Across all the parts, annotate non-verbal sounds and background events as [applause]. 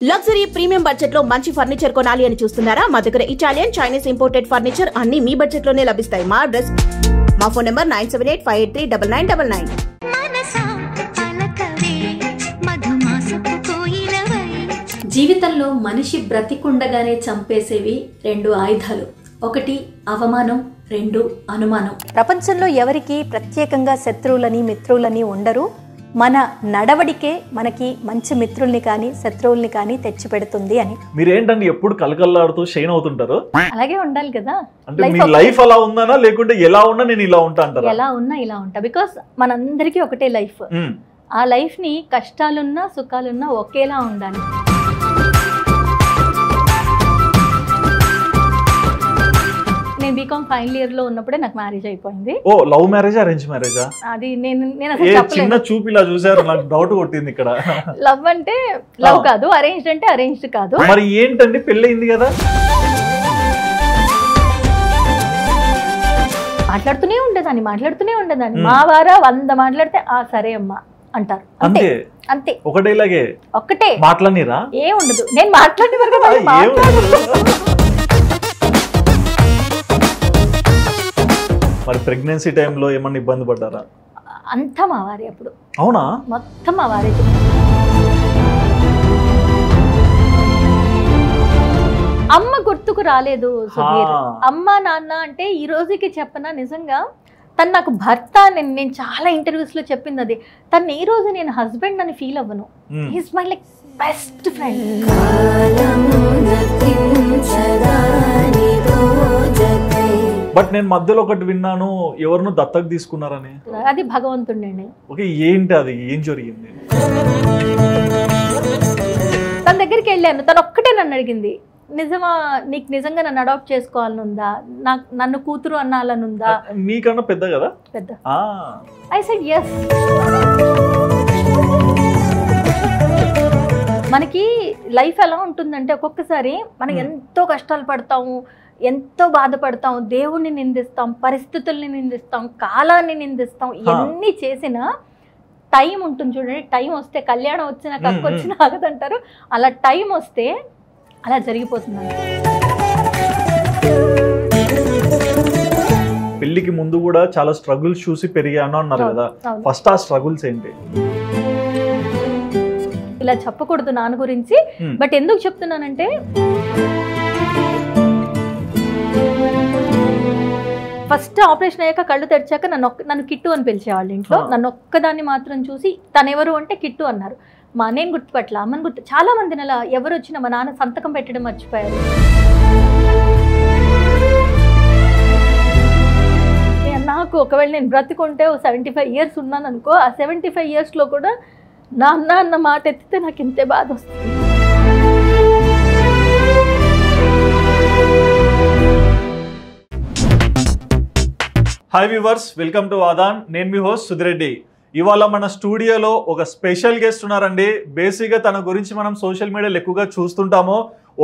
Luxury premium బడ్జెట్లో మంచి furniture కొనాలి అని చూస్తున్నారా? మా దగ్గర ఇటాలియన్ చైనీస్ ఇంపోర్టెడ్ ఫర్నిచర్ అన్ని మీ బడ్జెట్లోనే లభిస్తాయి. మా అడ్రస్ మా phone number nine seven eight five eight three double nine double nine. మనసా పలకవే మధుమాసపు కోయిలవై జీవితంలో మనిషి బ్రతికుండగానే చంపేసేవి రెండు ఆయుధాలు. ఒకటి అవమానం రెండు అనుమానం. ప్రపంచంలో ఎవరికి ప్రత్యేకంగా శత్రువులని మిత్రులని ఉండరు. మన నడవడికే మనకి మంచి మిత్రుల్ని కానీ శత్రువుల్ని కానీ తెచ్చిపెడుతుంది అని. మీరేంటండి ఎప్పుడు కలకల్లాడుతూ షైన్ అవుతుంటారు? అలాగే ఉండాలి కదా. అంటే మీ లైఫ్ అలా ఉందనా లేకుంటే ఎలా ఉన్నా నేను ఇలా ఉంటా అంటారా? ఎలా ఉన్నా ఇలా ఉంటా. బికాస్ మనందరికీ ఒకటే లైఫ్. ఆ లైఫ్ని కష్టాలున్నా సుఖాలున్నా ఒకేలా ఉండాలి. నేను బీకామ్ ఫైనల్ ఇయర్లో ఉన్నప్పుడే నాకు మ్యారేజ్ అయిపోయింది. ఓ లవ్ మ్యారేజా అరేంజ్ మ్యారేజా అది నేను నేను అసలు చిన్న చెప్పలేదు. చూపు ఇలా చూసారు నాకు డౌట్ కొట్టింది ఇక్కడ. లవ్ అంటే లవ్. కాదు అరేంజ్డ్ అంటే అరేంజ్డ్ కాదు. మరి ఏంటండి పెళ్ళయింది కదా? మాట్లాడుతూనే ఉండేదాన్ని మాట్లాడుతూనే ఉండేదాన్ని. మా వారా వంద మాట్లాడితే ఆ సరే అమ్మా అంటారు. అంతే అంతే. ఒకటే ఇలాగే ఒక్కటే. మాట్లాడిరా ఏం ఉండదు. నేను మాట్లాడే మరి ప్రెగ్నెన్సీ టైంలో ఏమన్నా ఇబ్బంది పడ్డారా? అంతా మా వారి అప్పుడు. అవునా? మొత్తం మా వారే. అమ్మ గుర్తుకు రాలేదు సుధీర్. అమ్మ నాన్న అంటే ఈ రోజుకి చెప్పనా నిజంగా? తను నాకు భర్త నేను నేను చాలా ఇంటర్వ్యూస్లో చెప్పింది అది. తను ఈ రోజు నేను హస్బెండ్ అని ఫీల్ అవ్వను. Is my like best friend but నేను మధ్యలో ఒకటి విన్నాను ఎవరినో దత్తకు తీసుకున్నారని. అది భగవంతుండండి ఓకే ఏంటి అది? ఏం జరిగింది? తన దగ్గరికి వెళ్ళాను. తను ఒక్కటే నన్ను అడిగింది. నిజమా? నీకు నిజంగా నన్ను అడాప్ట్ చేసుకోవాలని ఉందా నాకు నన్ను కూతురు అనాలని ఉందా మీకన్నా పెద్ద కదా? పెద్ద. ఐ సెడ్ ఎస్ మనకి లైఫ్ ఎలా ఉంటుందంటే ఒక్కొక్కసారి మనం Hmm. ఎంతో కష్టాలు పడతాము. ఎంతో బాధపడతాం దేవుణ్ణి నిందిస్తాం పరిస్థితుల్ని నిందిస్తాం కాలాన్ని నిందిస్తాం. ఎన్ని చేసినా టైం ఉంటుంది చూడండి. టైం వస్తే కళ్యాణం వచ్చిన కక్కు వచ్చిన ఆగదంటారు. అలా టైం వస్తే అలా జరిగిపోతుంది పెళ్ళికి ముందు కూడా చాలా స్ట్రగుల్స్ చూసి పెరిగాను అన్నారు కదా. ఫస్ట్ ఆ స్ట్రగుల్స్ ఏంటి? ఇలా చెప్పకూడదు నాన్న గురించి. బట్ ఎందుకు చెప్తున్నానంటే ఫస్ట్ ఆపరేషన్ అయ్యాక కళ్ళు తెరిచాక నన్ను ఒక్క నన్ను కిట్టు అని పిలిచేవాళ్ళు ఇంట్లో. నన్ను ఒక్కదాన్ని మాత్రం చూసి తను ఎవరు అంటే కిట్టు అన్నారు. మా నేను గుర్తుపట్ల అమ్మని గుర్తు చాలా మందిని అలా ఎవరు వచ్చినా మా నాన్న సంతకం పెట్టడం మర్చిపోయారు. నాకు ఒకవేళ నేను బ్రతికుంటే ఓ సెవెంటీ ఫైవ్ ఇయర్స్ ఉన్నాను అనుకో ఆ సెవెంటీ ఫైవ్ ఇయర్స్లో కూడా నాన్న అన్న మాట ఎత్తితే నాకు ఇంతే బాధ వస్తుంది. హాయ్ వ్యూవర్స్ వెల్కమ్ టు వాదాన్ నేను మీ హోస్ట్ సుధిరెడ్డి. ఇవాళ మన స్టూడియోలో ఒక స్పెషల్ గెస్ట్ ఉన్నారండి. బేసిక్గా తన గురించి మనం సోషల్ మీడియాలో ఎక్కువగా చూస్తుంటాము.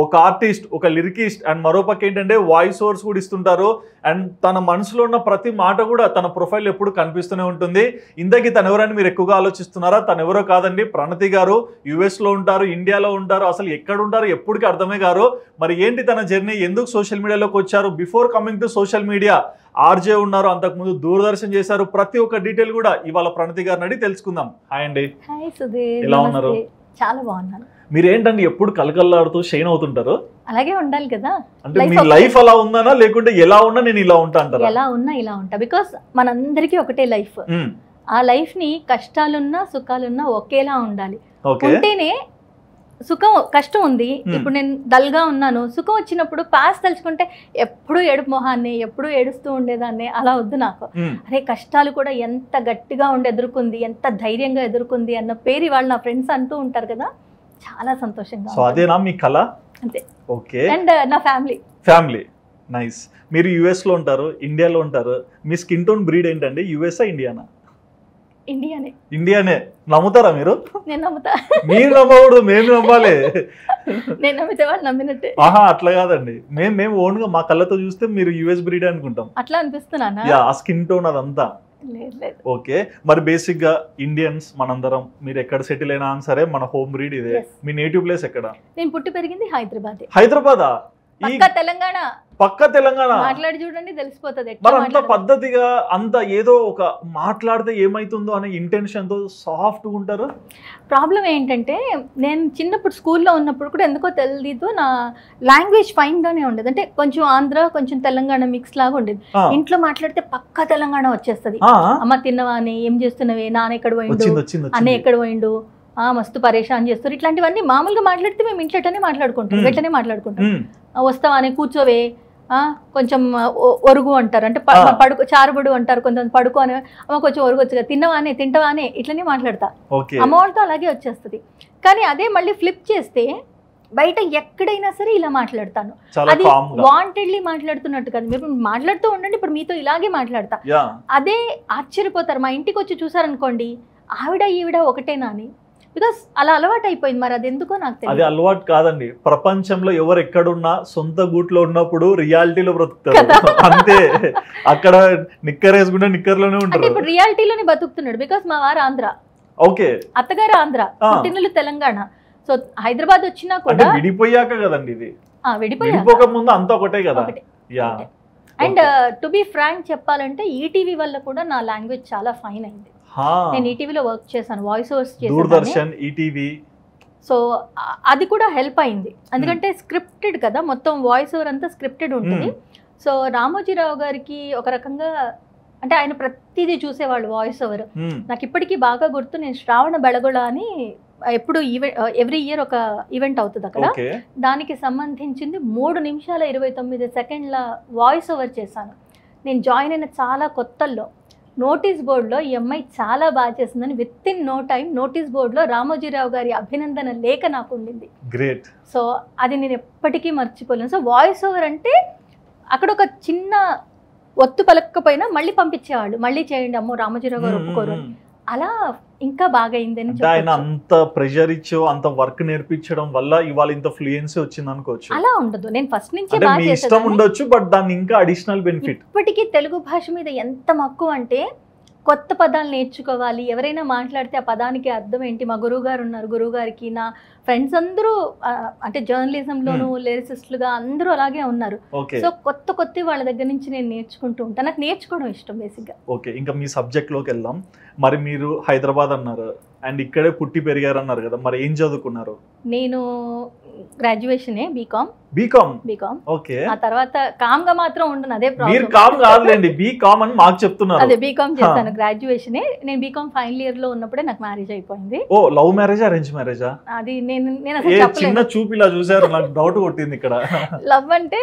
ఒక ఆర్టిస్ట్ ఒక లిరికిస్ట్ అండ్ మరోపక్క ఏంటంటే వాయిస్ ఓవర్స్ కూడా ఇస్తుంటారు. అండ్ తన మనసులో ఉన్న ప్రతి మాట కూడా తన ప్రొఫైల్ ఎప్పుడు కనిపిస్తూనే ఉంటుంది. ఇంతకీ తను ఎవరని మీరు ఎక్కువగా ఆలోచిస్తున్నారా? తను ఎవరో కాదండి. ప్రణతి గారు యుఎస్లో ఉంటారు ఇండియాలో ఉంటారు. అసలు ఎక్కడ ఉంటారు? ఎప్పటికీ అర్థమే గారు మరి ఏంటి తన జర్నీ ఎందుకు సోషల్ మీడియాలోకి వచ్చారు? Before coming to social media RJ ఉన్నారు అంతకుముందు దూరదర్శన్ చేశారు. ప్రతి ఒక్క డీటెయిల్ కూడా ఇవాళ ప్రణతి గారిని అడిగి తెలుసుకుందాం. హాయ్ అండి. ఎలా. ఉన్నారు? చాలా బాగున్నాను. మీరు ఏంటండి ఎప్పుడు కలకల్లాడుతూ షైన్ అవుతుంటారు? అలాగే ఉండాలి కదా. అంటే మీ లైఫ్ అలా ఉందనా లేకుంటే ఎలా ఉన్నా నేను ఇలా ఉంటా అంటారా? ఎలా ఉన్నా ఇలా ఉంటా. బికాస్ మనందరికీ ఒకటే లైఫ్ ఆ లైఫ్ని కష్టాలున్నా సుఖాలున్నా ఒకేలా ఉండాలి. ఉంటేనే సుఖం కష్టం ఉంది. ఇప్పుడు నేను డల్గా ఉన్నాను. సుఖం వచ్చినప్పుడు పాస్ తలుచుకుంటే ఎప్పుడూ ఏడుపు మొహాన్ని ఎప్పుడూ ఏడుస్తూ ఉండేదాన్ని. అలా వద్దు నాకు. అరే కష్టాలు కూడా ఎంత గట్టిగా ఉండి ఎదుర్కొంది ఎంత ధైర్యంగా ఎదుర్కొంది అన్న పేరు వాళ్ళు నా ఫ్రెండ్స్ అంటూ ఉంటారు కదా. చాలా సంతోషంగా సో అదేనా మీ కళ? అంతే. ఓకే. అండ్ నా ఫ్యామిలీ. ఫ్యామిలీ. నైస్. మీరు యుఎస్లో ఉంటారు ఇండియాలో ఉంటారు. మీ స్కిన్ టోన్ బ్రీడ్ ఏంటండి? యుఎస్ఆ ఇండియానా? ఇండియానే. ఇండియానే. నమ్ముతారా మీరు? నేను నమ్ముతా. మీరు నమ్మకూడదు మేము నమ్మాలి. నేను నమ్మితే వాళ్ళు నమ్మినట్టే. ఆహా అట్లా కాదండి. మేము మేము ఓన్గా మా కళ్ళతో చూస్తే మీరు యుఎస్ బ్రీడ్ అనుకుంటాం. అట్లా అనిపిస్తున్నానా యా ఆ స్కిన్ టోన్ అదంతా. ఓకే. మరి బేసిక్గా ఇండియన్స్ మనందరం మీరు ఎక్కడ సెటిల్ అయినా సరే మన హోమ్ రీడ్ ఇదే. మీ నేటివ్ ప్లేస్ ఎక్కడ? నేను పుట్టి పెరిగింది హైదరాబాద్. హైదరాబాదా? ఈ తెలంగాణ. పక్క తెలంగాణ. మాట్లాడి చూడండి తెలిసిపోతుంది మరి అంత. పద్ధతిగా అంత ఏదో ఒక మాట్లాడితే ఏమైతుందో అనే ఇంటెన్షన్తో సాఫ్ట్ ఉంటారు? ప్రాబ్లం ఏంటంటే నేను చిన్నప్పుడు స్కూల్లో ఉన్నప్పుడు కూడా ఎందుకో తెలియదు నా లాంగ్వేజ్ ఫైన్గానే ఉండేది. అంటే కొంచెం ఆంధ్ర కొంచెం తెలంగాణ మిక్స్ లాగా ఉండేది. ఇంట్లో మాట్లాడితే పక్కా తెలంగాణ వచ్చేస్తుంది. అమ్మ తిన్నవా అని ఏం చేస్తున్నవే నాన్న ఎక్కడ పోయిండు అన్న ఎక్కడ పోయిండు ఆ మస్తు పరేషాన్ చేస్తారు. ఇట్లాంటివన్నీ మామూలుగా మాట్లాడితే మేము ఇంట్లోనే మాట్లాడుకుంటాం. వెంటనే మాట్లాడుకుంటాం. వస్తావా అని కూర్చోవే కొంచెం ఒరుగు అంటారు. అంటే. పడుకో చారుబడు అంటారు. కొంచెం పడుకో అని అమ్మ కొంచెం ఒరుగు వచ్చి తిన్నవానే తింటవానే ఇట్లనే మాట్లాడతా. అమ్మ వాళ్ళతో అలాగే వచ్చేస్తుంది. కానీ అదే మళ్ళీ ఫ్లిప్ చేస్తే బయట ఎక్కడైనా సరే ఇలా మాట్లాడతాను. అది వాంటెడ్లీ మాట్లాడుతున్నట్టు కాదు. మీరు మాట్లాడుతూ ఉండండి ఇప్పుడు మీతో ఇలాగే మాట్లాడతా. అదే ఆశ్చర్యపోతారు. మా ఇంటికి వచ్చి చూసారనుకోండి ఆవిడ ఈవిడ ఒకటేనా అని. బికాస్ అలా అలవాటు అయిపోయింది మరి అది ఎందుకో నాకు అది తెలియదు అలవాటు కాదండి. ప్రపంచంలో ఎవరు ఎక్కడున్నా సొంత గూట్లో ఉన్నప్పుడు రియాలిటీలో బ్రతుకుతారు. అంతే. అక్కడ నిక్కర్ వేసుకుంటే నిక్కర్లోనే ఉంటారు. ఇప్పుడు రియాలిటీలోనే బతుకుతున్నాడు. బికాస్ మా వారు ఆంధ్ర. ఓకే. అత్తగారు ఆంధ్ర. పుట్టినలు తెలంగాణ. సో హైదరాబాద్ వచ్చినా కూడా విడిపోయాక కదండి ఇది. విడిపోక ముందు అంతా ఒకటే కదా. Yeah. And to be frank చెప్పాలంటే ఈటీవీ వల్ల కూడా నా లాంగ్వేజ్ చాలా ఫైన్ అయింది. నేను ఈటీవీలో వర్క్ చేశాను వాయిస్ ఓవర్స్ చేశాను దూరదర్శన్ ఈటీవీ సో ఆ- అది కూడా హెల్ప్ అయింది. ఎందుకంటే స్క్రిప్టెడ్ కదా మొత్తం వాయిస్ ఓవర్ అంతా స్క్రిప్టెడ్ ఉంటుంది. సో రామోజీరావు గారికి ఒక రకంగా అంటే ఆయన ప్రతిదీ చూసేవాళ్ళు వాయిస్ ఓవర్ నాకు ఇప్పటికీ బాగా గుర్తు నేను శ్రావణ బెళగొళ అని ఎప్పుడు ఈవెంట్ ఎవ్రీ ఇయర్ ఒక ఈవెంట్ అవుతుంది అక్కడ. దానికి సంబంధించింది మూడు నిమిషాల ఇరవై తొమ్మిది సెకండ్ల వాయిస్ ఓవర్ చేశాను. నేను జాయిన్ అయిన చాలా కొత్తల్లో. నోటీస్ బోర్డులో ఈ అమ్మాయి చాలా బాగా చేసిందని with in no time notice బోర్డులో రామోజీరావు గారి అభినందన లేఖ నాకు ఉండింది. గ్రేట్ సో అది నేను ఎప్పటికీ మర్చిపోలేను. సో వాయిస్ ఓవర్ అంటే అక్కడ ఒక చిన్న ఒత్తు పలకపోయినా మళ్ళీ పంపించేవాళ్ళు. మళ్ళీ చేయండి అమ్మో రామోజీరావు గారు ఒప్పుకోరు. అలా ఇంకా బాగా అయిందని ఆయన. అంత ప్రెషర్ ఇచ్చో అంత వర్క్ నేర్పించడం వల్ల ఇవాళ ఇంత ఫ్లూయెన్సీ వచ్చింది అనుకోవచ్చు. అలా ఉండదు. నేను ఫస్ట్ నుంచి బాగా ఇష్టం ఉండొచ్చు బట్ దాన్ని ఇంకా అడిషనల్ బెనిఫిట్. ఇప్పటికీ తెలుగు భాష మీద ఎంత మక్కువ అంటే కొత్త పదాలు నేర్చుకోవాలి. ఎవరైనా మాట్లాడితే ఆ పదానికి అర్థం ఏంటి? మా గురువు గారు ఉన్నారు. గురువు గారికి నా ఫ్రెండ్స్ అందరూ అంటే జర్నలిజంలోను లిరిసిస్టులుగా అందరూ అలాగే ఉన్నారు. సో కొత్త కొత్త వాళ్ళ దగ్గర నుంచి నేను నేర్చుకుంటూ ఉంటాను నాకు నేర్చుకోవడం ఇష్టం బేసిక్గా. ఓకే. ఇంకా మీ సబ్జెక్ట్లోకి వెళ్దాం. మరి మీరు హైదరాబాద్ అన్నారు. అండ్ ఇక్కడే పుట్టి పెరిగారు అన్నారు కదా. మరి ఏం చదువుకున్నారు? నేను గ్రాడ్యుయేషనే బీకామ్ బీకామ్ బీకామ్ ఓకే ఆ తర్వాత కామ్గా మాత్రం ఉండను అదే మీరు కామ్ కాదులేండి బీ కామ్ అని మాకు చెప్తున్నారు. అదే బీకామ్ చేశాను గ్రాడ్యుయేషనే నేను బీకామ్ ఫైనల్ ఇయర్లో ఉన్నప్పుడే నాకు మ్యారేజ్ అయిపోయింది. ఓ లవ్ మ్యారేజ్ అరేంజ్ మ్యారేజా అది నేను నేను అసలు చిన్న చెప్పలేదు చూపు ఇలా చూసారు నాకు డౌట్ కొట్టింది ఇక్కడ. లవ్ అంటే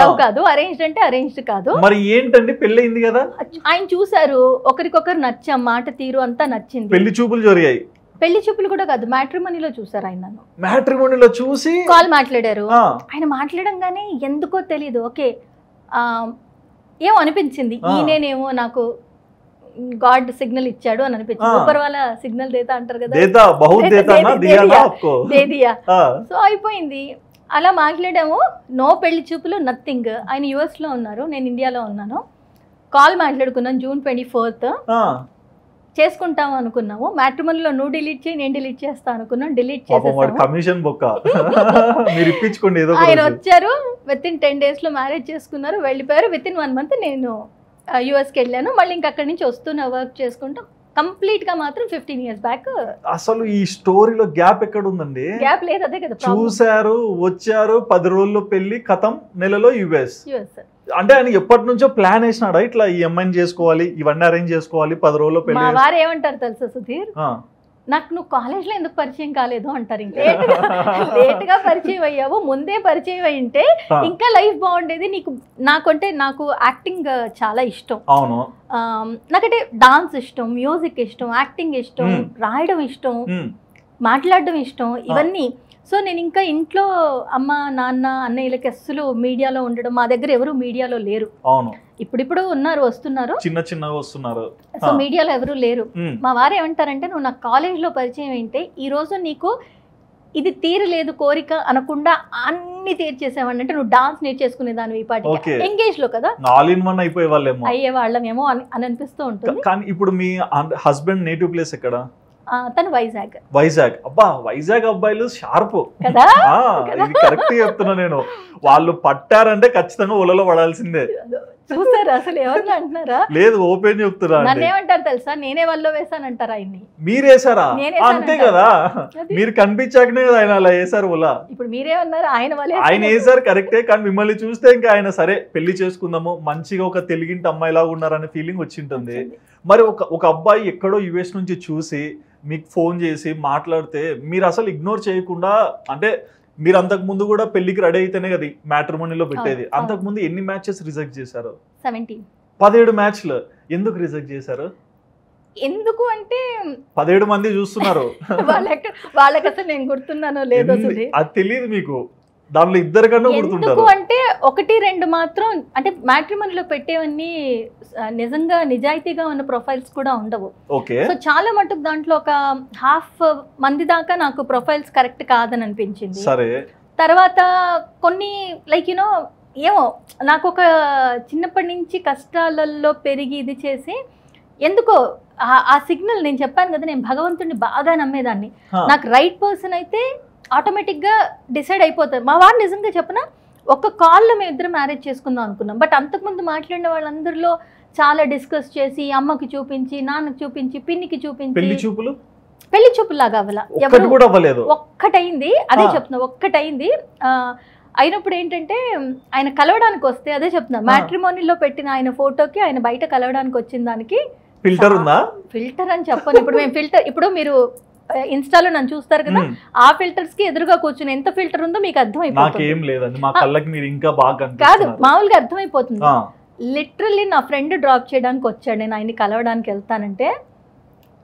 లవ్. కాదు అరేంజ్డ్ అంటే అరేంజ్డ్ కాదు. మరి ఏంటండి పెళ్ళయింది కదా? ఆయన చూసారు ఒకరికొకరు నచ్చాం మాట తీరు అంతా నచ్చింది. పెళ్ళి చూపులు జరిగాయి. పెళ్ళి చూపులు కూడా కాదు మ్యాట్రిమనీలో చూసారు ఆయన నన్ను. మ్యాట్రిమోనీలో చూసి? కాల్ మాట్లాడారు. ఆయన మాట్లాడంగానే ఎందుకో తెలియదు ఓకే. ఏమో అనిపించింది. ఆ. ఈయనేనేమో నాకు గాడ్ సిగ్నల్ ఇచ్చాడు అని అనిపించింది. ఆ. ఊపర్ వాళ్ళ సిగ్నల్ దేతా అంటారు కదా. సో అయిపోయింది. అలా మాట్లాడాము. నో పెళ్ళి చూపులు నథింగ్. ఆయన US లో ఉన్నారు నేను ఇండియాలో ఉన్నాను. కాల్ మాట్లాడుకున్నాను జూన్ ట్వంటీ ఫోర్త్. ఆ, చేసుకుంటాము అనుకున్నాము. మ్యాట్రిమోనీలో నువ్వు డిలీట్ చేయి నేను డిలీట్ చేస్తా అనుకున్నాను డిలీట్ చేసేసాము. కమిషన్ బొక్క. [laughs] మీరు ఇప్పించుకోండి ఏదో ఆయన. వచ్చారు. విత్ ఇన్ టెన్ డేస్లో మ్యారేజ్ చేసుకున్నారు. వెళ్ళిపోయారు. విత్ ఇన్ వన్ మంత్ నేను యుఎస్కి వెళ్ళాను. మళ్ళీ ఇంక అక్కడి నుంచి వస్తున్న వర్క్ చేసుకుంటూ. కంప్లీట్గా మాత్రం ఫిఫ్టీన్ ఇయర్స్ బ్యాక్ అసలు ఈ స్టోరీలో గ్యాప్ ఎక్కడ ఉందండి గ్యాప్ లేదు అదే కదా చూశారు వచ్చారు పది రోజుల్లో పెళ్ళి కథం నెలలో యుఎస్ యుఎస్ అంటే ఆయన ఎప్పటి నుంచో ప్లాన్ వేసినాడా? ఇట్లా ఈ అమ్మాయిని చేసుకోవాలి ఇవన్నీ అరేంజ్ చేసుకోవాలి పది రోజుల్లో పెళ్ళి మా వారు ఏమంటారు తెలుసా సుధీర్? నాకు నువ్వు కాలేజ్లో ఎందుకు పరిచయం కాలేదు అంటారు ఇంకా. లేట్గా పరిచయం అయ్యావు ముందే పరిచయం అయింటే ఇంకా లైఫ్ బాగుండేది నీకు. నాకంటే నాకు యాక్టింగ్ చాలా ఇష్టం. అవును. నాకంటే డాన్స్ ఇష్టం మ్యూజిక్ ఇష్టం యాక్టింగ్ ఇష్టం మ్మ్. రాయడం ఇష్టం మాట్లాడడం ఇష్టం ఇవన్నీ సో నేను ఇంకా ఇంట్లో అమ్మ నాన్న అన్నయ్యలకి అస్సలు మీడియాలో ఉండడం మా దగ్గర ఎవరు మీడియాలో లేరు. అవును. ఇప్పుడిప్పుడు ఉన్నారు వస్తున్నారు. చిన్న చిన్నగా వస్తున్నారు. సో. మీడియాలో ఎవరు లేరు. మా వారు ఏమంటారంటే నువ్వు నాకు కాలేజ్లో పరిచయం ఏంటే ఈ రోజు నీకు ఇది తీరలేదు కోరిక అనకుండా అన్ని తీర్చేసామని అంటే నువ్వు డాన్స్ నేర్చేసుకునే దాని ఈ పాటి. ఎంగేజ్లో కదా? ఆల్ ఇన్ వన్ అయిపోయే వాళ్ళేమో అయ్యే వాళ్ళమేమో అని అని అనిపిస్తూ ఉంటుంది. కానీ ఇప్పుడు మీ హస్బెండ్ నేటివ్ ప్లేస్ ఎక్కడ? తను వైజాగ్. వైజాగ్. అబ్బా వైజాగ్ అబ్బాయిలు షార్ప్. కదా? కరెక్ట్ చెప్తున్నా నేను. వాళ్ళు పట్టారంటే ఖచ్చితంగా ఒలలో పడాల్సిందే. చూసారు? అసలు ఎవరిని అంటున్నారా? లేదు ఓపెన్ చెప్తున్నా నన్ను ఏమంటారు తెలుసా? నేనే వాళ్ళు వేసానంటారా ఆయన్ని. మీరేసారా అంతే. కదా. మీరు కనిపించాకనే కదా ఆయన అలా వేసారు ఒలా ఇప్పుడు మీరేమన్నారు ఆయన వాళ్ళే ఆయన వేసారు కరెక్టే కానీ మిమ్మల్ని చూస్తే ఇంకా ఆయన సరే పెళ్ళి చేసుకుందాము మంచిగా ఒక తెలుగింటి అమ్మాయిలాగా ఉన్నారనే ఫీలింగ్ వచ్చి ఉంటుంది మరి ఒక ఒక అబ్బాయి ఎక్కడో యుఎస్ నుంచి చూసి మీకు ఫోన్ చేసి మాట్లాడితే మీరు అసలు ఇగ్నోర్ చేయకుండా అంటే మీరు అంతకు ముందు కూడా పెళ్ళికి రెడీ అయితేనే కదా మ్యాట్రిమోనీలో పెట్టేది. అంతకు ముందు ఎన్ని మ్యాచెస్ రిజెక్ట్ చేశారు? పదిహేడు మ్యాచ్లు. ఎందుకు రిజెక్ట్ చేశారు? ఎందుకు అంటే పదిహేడు మంది చూస్తున్నారు. [laughs] వాళ్ళకి వాళ్ళకి అసలు నేను గుర్తున్నానో లేదో అది తెలియదు మీకు. దాంట్లో ఇద్దరు కన్నా ఎందుకు అంటే ఒకటి రెండు మాత్రం అంటే మ్యాట్రిమోనీలో పెట్టేవన్నీ నిజంగా నిజాయితీగా ఉన్న ప్రొఫైల్స్ కూడా ఉండవు. ఓకే. సో చాలా మటుకు దాంట్లో ఒక హాఫ్ మంది దాకా నాకు ప్రొఫైల్స్ కరెక్ట్ కాదని అనిపించింది. సరే. తర్వాత కొన్ని లైక్ యూనో ఏమో నాకు ఒక చిన్నప్పటి నుంచి కష్టాలలో పెరిగి ఇది చేసి ఎందుకో ఆ- సిగ్నల్ నేను చెప్పాను కదా నేను భగవంతుడిని బాగా నమ్మేదాన్ని. నాకు రైట్ పర్సన్ అయితే ఆటోమేటిక్గా డిసైడ్ అయిపోతుంది మా వారు నిజంగా చెప్పిన ఒక కాల్లో మేము ఇద్దరు మ్యారేజ్ చేసుకుందాం అనుకున్నాం. బట్ అంతకుముందు మాట్లాడిన వాళ్ళందరిలో చాలా డిస్కస్ చేసి అమ్మకి చూపించి నాన్నకి చూపించి పిన్నికి చూపించి పెళ్ళి చూపులు? పెళ్ళి చూపులాగా అవ్వలేదు. ఒక్కటైంది. అదే. చెప్తున్నా ఒక్కటైంది. అయినప్పుడు ఏంటంటే ఆయన కలవడానికి వస్తే అదే చెప్తున్నా. మ్యాట్రిమోనీలో పెట్టిన ఆయన ఫోటోకి ఆయన బయట కలవడానికి వచ్చిన దానికి ఫిల్టర్ ఉందా? ఫిల్టర్ అని చెప్పను. ఇప్పుడు మేము ఫిల్టర్ ఇప్పుడు మీరు ఇన్స్టాలో నన్ను చూస్తారు కదా. ఆ ఫిల్టర్స్కి ఎదురుగా కూర్చుని ఎంత ఫిల్టర్ ఉందో మీకు అర్థమైపోతుంది. కాదు. మామూలుగా అర్థమైపోతుంది. లిటరల్లీ నా ఫ్రెండ్ డ్రాప్ చేయడానికి వచ్చాడు నేను ఆయన్ని కలవడానికి వెళ్తానంటే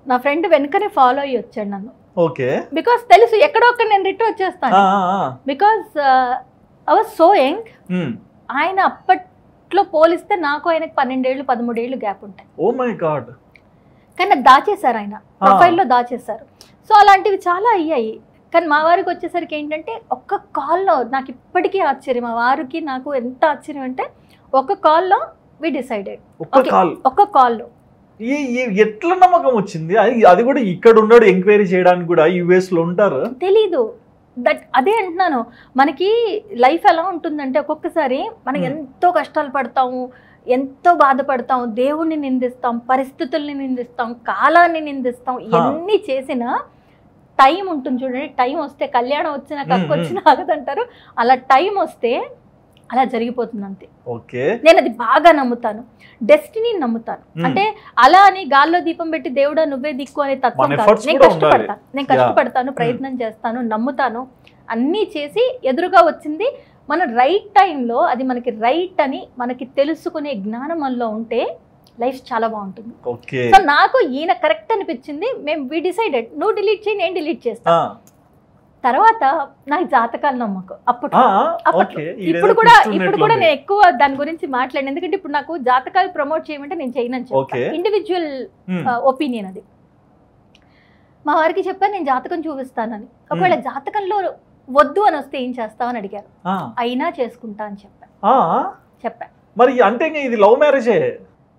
నా ఫ్రెండ్ వెనుకనే ఫాలో అయ్యి వచ్చాడు నన్ను. ఓకే. బికాస్ తెలుసు ఎక్కడో ఒక్కడ నేను రిటర్న్ వచ్చేస్తాను. Because I was so young. ఆయన అప్పట్లో పోలిస్తే నాకు ఆయనకి పన్నెండేళ్ళు పదమూడేళ్ళు గ్యాప్ ఉంటాయి. ఓ మై గాడ్ కానీ దాచేశారు ఆయన. ప్రొఫైల్లో దాచేశారు. సో అలాంటివి చాలా అయ్యాయి. కానీ మా వారికి వచ్చేసరికి ఏంటంటే ఒక్క కాల్లో నాకు ఇప్పటికీ ఆశ్చర్యం. మా వారికి నాకు ఎంత ఆశ్చర్యం అంటే ఒక కాల్లో వి డిసైడెడ్ ఒక్క కాల్లో. ఎట్లా నమ్మకం వచ్చింది? అది కూడా ఇక్కడ ఉన్నాడు ఎంక్వైరీ చేయడానికి కూడా యుఎస్లో ఉంటారు. తెలీదు. దట్ అదే అంటున్నాను. మనకి లైఫ్ ఎలా ఉంటుందంటే ఒక్కొక్కసారి మనం. ఎంతో కష్టాలు పడతాము. ఎంతో బాధపడతాం దేవుణ్ణి నిందిస్తాం పరిస్థితుల్ని నిందిస్తాం కాలాన్ని నిందిస్తాం. ఎన్ని చేసినా టైం ఉంటుంది చూడండి. టైం వస్తే కళ్యాణం వచ్చినా కక్కు వచ్చినా ఆగదంటారు. అలా టైం వస్తే అలా జరిగిపోతుంది అంతే. ఓకే. నేను అది బాగా నమ్ముతాను. డెస్టినీని నమ్ముతాను. అంటే అలా అని గాల్లో దీపం పెట్టి దేవుడా నువ్వే దిక్కు అనే తత్వం కాదు. నేను. కష్టపడతాను నేను కష్టపడతాను ప్రయత్నం చేస్తాను నమ్ముతాను. అన్నీ చేసి ఎదురుగా వచ్చింది మన రైట్ టైంలో అది మనకి రైట్ అని మనకి తెలుసుకునే జ్ఞానం మనలో ఉంటే లైఫ్ చాలా బాగుంటుంది. సో నాకు ఈయన కరెక్ట్ అనిపించింది. మేము వి డిసైడెడ్ నువ్వు డిలీట్ చేయి నేను డిలీట్ చేస్తాను తర్వాత నాకు జాతకాలు నమ్మకం. అప్పుడు అప్పట్లో. ఇప్పుడు కూడా ఇప్పుడు కూడా నేను ఎక్కువ దాని గురించి మాట్లాడిన. ఎందుకంటే ఇప్పుడు నాకు జాతకాలు ప్రమోట్ చేయమంటే నేను చేయనని. చెప్పాను ఇండివిజువల్ ఒపీనియన్ అది. మా వారికి చెప్పాను నేను జాతకం చూపిస్తానని. ఒకవేళ జాతకంలో వద్దు అని వస్తే ఏం చేస్తావు అని అడిగారు. అయినా చేసుకుంటా అని చెప్పాను చెప్పాను మరి అంటే ఇది లవ్ మ్యారేజే?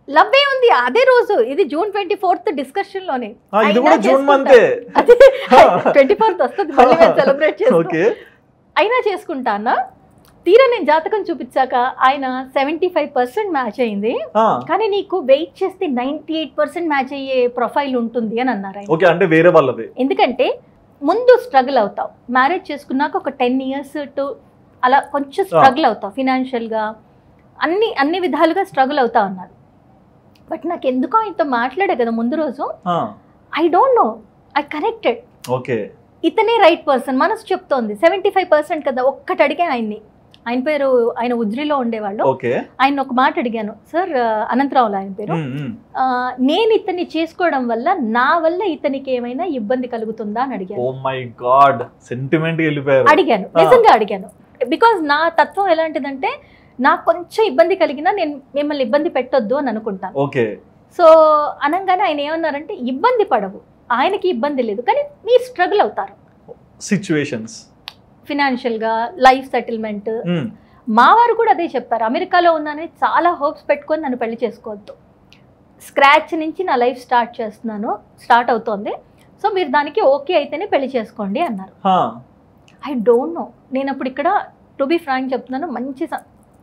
లవ్ ఏ ఉంది అదే రోజు. ఇది జూన్ ట్వంటీ ఫోర్త్ డిస్కషన్లోనే ఇది అయినా కూడా జూన్ చేసుకుంటా. మంతే. ట్వంటీ ఫోర్త్ వస్తుంది మళ్ళీ సెలబ్రేట్ [laughs] ఓకే. అయినా చేసుకుంటా అన్న. తీరా నేను జాతకం చూపించాక ఆయన సెవెంటీ ఫైవ్ పర్సెంట్ మ్యాచ్ అయింది. కానీ నీకు వెయిట్ చేస్తే నైంటీ ఎయిట్ పర్సెంట్ మ్యాచ్ అయ్యే ప్రొఫైల్ ఉంటుంది అని అన్నారు ఆయన. ఓకే అంటే వేరే వాళ్ళది. ఎందుకంటే ముందు స్ట్రగుల్ అవుతావు. మ్యారేజ్ చేసుకున్నాక ఒక టెన్ ఇయర్స్ టు అలా కొంచెం స్ట్రగుల్ అవుతావు ఫినాన్షియల్గా అన్ని అన్ని విధాలుగా స్ట్రగుల్ అవుతావు అన్నారు బట్ నాకు ఎందుకో ఆయనతో మాట్లాడే కదా ముందు రోజు. I don't know I connected okay. ఇతనే రైట్ పర్సన్ మనసు చెప్తోంది. సెవెంటీ ఫైవ్ పర్సెంట్ కదా ఒక్కటి అడిగే ఆయన్ని. ఆయన పేరు ఆయన ఉజ్రిలో ఉండేవాళ్ళు. ఆయన ఒక మాట అడిగాను సార్ అనంతరావులు ఆయన పేరు? నేను ఇతన్ని చేసుకోవడం వల్ల నా వల్ల ఇతనికి ఏమైనా ఇబ్బంది కలుగుతుందా? అని అడిగాను. వెళ్ళిపోయారు. అడిగాను. నిజంగా అడిగాను. బికాజ్ నా తత్వం ఎలాంటిదంటే నాకు కొంచెం ఇబ్బంది కలిగినా నేను మిమ్మల్ని ఇబ్బంది పెట్టొద్దు అని అనుకుంటాను. ఓకే. సో అనగానే ఆయన ఏమన్నారంటే ఇబ్బంది పడవు. ఆయనకి ఇబ్బంది లేదు. కానీ మీరు స్ట్రగుల్ అవుతారు. సిచ్యువేషన్స్ ఫినాన్షియల్గా లైఫ్ సెటిల్మెంట్ మా వారు కూడా అదే చెప్పారు. అమెరికాలో ఉన్నానని చాలా హోప్స్ పెట్టుకొని నన్ను పెళ్ళి చేసుకోవద్దు. స్క్రాచ్ నుంచి నా లైఫ్ స్టార్ట్ చేస్తున్నాను. స్టార్ట్ అవుతోంది. సో మీరు దానికి ఓకే అయితేనే పెళ్ళి చేసుకోండి అన్నారు. ఐ డోంట్ నో నేను అప్పుడు ఇక్కడ టు బి ఫ్రాంక్ చెప్తున్నాను. మంచి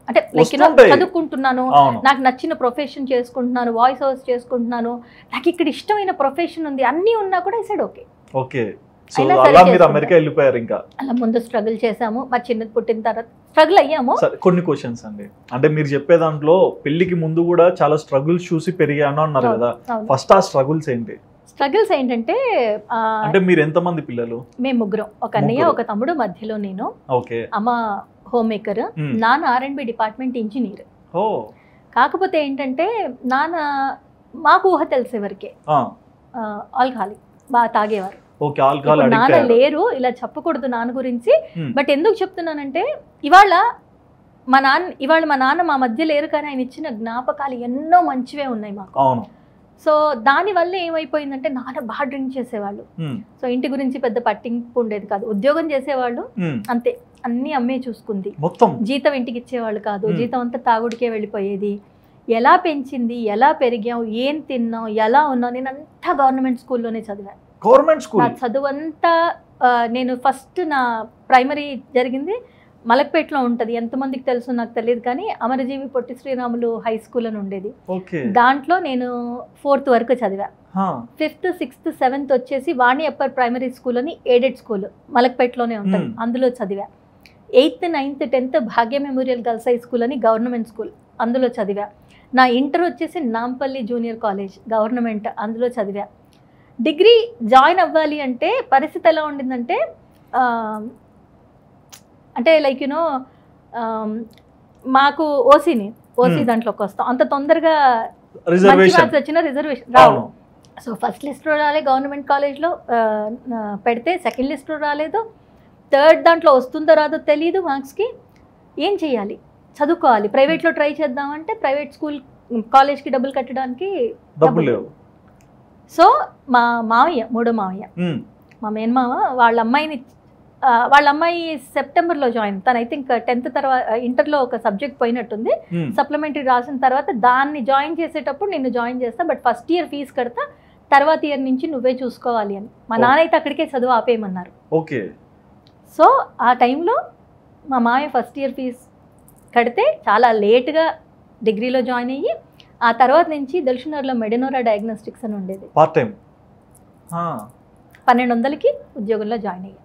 అంటే లైక్. చదువుకుంటున్నాను. నాకు నచ్చిన ప్రొఫెషన్ చేసుకుంటున్నాను. వాయిస్ ఓవర్స్ చేసుకుంటున్నాను. నాకు ఇక్కడ ఇష్టమైన ప్రొఫెషన్ ఉంది. అన్నీ ఉన్నా కూడా సైడ్ ఓకే ఓకే సో అలా మీరు. అమెరికా వెళ్ళిపోయారు ఇంకా? అలా ముందు స్ట్రగుల్ చేసాము మా చిన్నది పుట్టిన తర్వాత స్ట్రగుల్ అయ్యాము. కొన్ని క్వశ్చన్స్ అండి. అంటే మీరు చెప్పే దాంట్లో పెళ్ళికి ముందు కూడా చాలా స్ట్రగుల్స్ చూసి పెరిగాను అన్నారు కదా. ఫస్ట్ ఆ స్ట్రగుల్స్ ఏంటి? స్ట్రగుల్స్ ఏంటంటే అంటే మీరు ఎంతమంది పిల్లలు? మేము ముగ్గురం. ఒక అన్నయ్య. ఒక తమ్ముడు మధ్యలో నేను. ఓకే. అమ్మ హోమ్ మేకర్ Hmm. నాన్న R and B department engineer కాకపోతే ఏంటంటే నాన్న మాకు ఊహ తెలిసే వరకే ఆ, ఆల్కహాలిక్ బాగా తాగేవారు. ఓకే ఆల్కహాల్ ఇప్పుడు నాన్న లేరు ఇలా చెప్పకూడదు నాన్న గురించి. బట్ ఎందుకు చెప్తున్నానంటే ఇవాళ మా నాన్న ఇవాళ మా నాన్న మా మధ్య లేరు కానీ ఆయన ఇచ్చిన జ్ఞాపకాలు ఎన్నో మంచివే ఉన్నాయి మాకు. అవును. సో దానివల్ల ఏమైపోయిందంటే నాన్న బాగా డ్రింక్ చేసేవాళ్ళు. సో ఇంటి గురించి పెద్ద పట్టింపు ఉండేది కాదు. ఉద్యోగం చేసేవాళ్ళు అంతే. అన్నీ అమ్మే చూసుకుంది. మొత్తం. జీతం ఇంటికి ఇచ్చేవాళ్ళు కాదు. జీతం అంతా తాగుడికే వెళ్ళిపోయేది. ఎలా పెంచింది ఎలా పెరిగాం ఏం తిన్నాం ఎలా ఉన్నాం నేను అంతా గవర్నమెంట్ స్కూల్లోనే చదివాను. Government school. చదువు అంతా ఆ, నేను ఫస్ట్ నా ప్రైమరీ జరిగింది. మలక్పేటలో ఉంటుంది. ఎంతమందికి తెలుసు నాకు తెలియదు కానీ అమరజీవి పొట్టి శ్రీరాములు హై స్కూల్ అని ఉండేది. దాంట్లో నేను ఫోర్త్ వరకు చదివా. ఫిఫ్త్ సిక్స్త్ సెవెంత్ వచ్చేసి వాణి అప్పర్ ప్రైమరీ స్కూల్ అని ఎయిడెడ్ స్కూల్ మలక్పేటలోనే ఉంటుంది. అందులో చదివా. Eighth ninth tenth Bhagya memorial girls high school అని గవర్నమెంట్ స్కూల్ అందులో చదివా. నా ఇంటర్ వచ్చేసి నాంపల్లి జూనియర్ కాలేజ్ గవర్నమెంట్ అందులో చదివా. డిగ్రీ జాయిన్ అవ్వాలి అంటే పరిస్థితి ఎలా ఉండిందంటే అంటే లైక్ యునో మాకు ఓసీని ఓసీ Hmm. దాంట్లోకి వస్తాం. అంత తొందరగా రిజర్వేషన్ వచ్చిన రిజర్వేషన్ రావు. సో ఫస్ట్ లిస్ట్లో రాలే గవర్నమెంట్ కాలేజ్లో పెడితే సెకండ్ లిస్ట్లో రాలేదు. థర్డ్ దాంట్లో వస్తుందో రాదో తెలియదు మార్క్స్కి ఏం చేయాలి? చదువుకోవాలి. ప్రైవేట్లో ట్రై చేద్దామంటే ప్రైవేట్ స్కూల్ కాలేజ్కి డబ్బులు కట్టడానికి డబ్బులు లేవు. సో మా మావయ్య మూడో మావయ్య. మా మేనమామ వాళ్ళ అమ్మాయిని వాళ్ళ అమ్మాయి సెప్టెంబర్లో జాయిన్. తను ఐ థింక్ టెన్త్ తర్వాత ఇంటర్లో ఒక సబ్జెక్ట్ పోయినట్టుంది. సప్లిమెంటరీ రాసిన తర్వాత దాన్ని జాయిన్ చేసేటప్పుడు నిన్ను జాయిన్ చేస్తా బట్ ఫస్ట్ ఇయర్ ఫీజు కడతా తర్వాత ఇయర్ నుంచి నువ్వే చూసుకోవాలి అని. మా. నాన్న అయితే అక్కడికే చదువు ఆపేయమన్నారు. ఓకే. సో ఆ టైంలో మా మామయ్య ఫస్ట్ ఇయర్ ఫీజు కడితే చాలా లేట్గా డిగ్రీలో జాయిన్ అయ్యి ఆ తర్వాత నుంచి దల్షునర్లో మెడినోరా డయాగ్నోస్టిక్స్ అని ఉండేది. పార్ట్ టైం పన్నెండు వందలకి ఉద్యోగంలో జాయిన్ అయ్యి.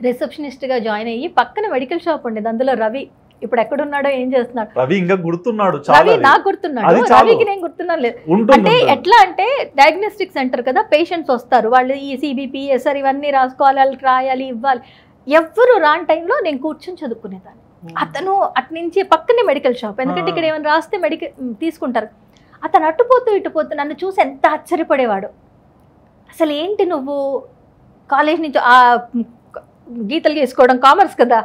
రిసెప్షనిస్ట్గా జాయిన్ అయ్యి పక్కన మెడికల్ షాప్ ఉండేది. అందులో రవి ఇప్పుడు ఎక్కడున్నాడో ఏం చేస్తున్నాడు? రవి ఇంకా గుర్తున్నాడు రవి. నాకు గుర్తున్నాడు. రవికి నేను గుర్తున్నాను లేదు. అంటే. ఎట్లా అంటే డయాగ్నోస్టిక్ సెంటర్ కదా పేషెంట్స్ వస్తారు. వాళ్ళు ఈ సిబిపి ఎస్ఆర్ ఇవన్నీ రాసుకోవాలి వాళ్ళకి రాయాలి ఇవ్వాలి. ఎవ్వరు రాని టైంలో నేను కూర్చొని చదువుకునేదాన్ని. అతను అటు నుంచి పక్కనే మెడికల్ షాప్ ఎందుకంటే. ఇక్కడ ఏమైనా రాస్తే మెడికల్ తీసుకుంటారు. అతను అటుపోతూ ఇటుపోతూ నన్ను చూసి ఎంత ఆశ్చర్యపడేవాడు. అసలు ఏంటి నువ్వు కాలేజ్ నుంచి ఆ గీతలు గీసుకోవడం కామర్స్ కదా.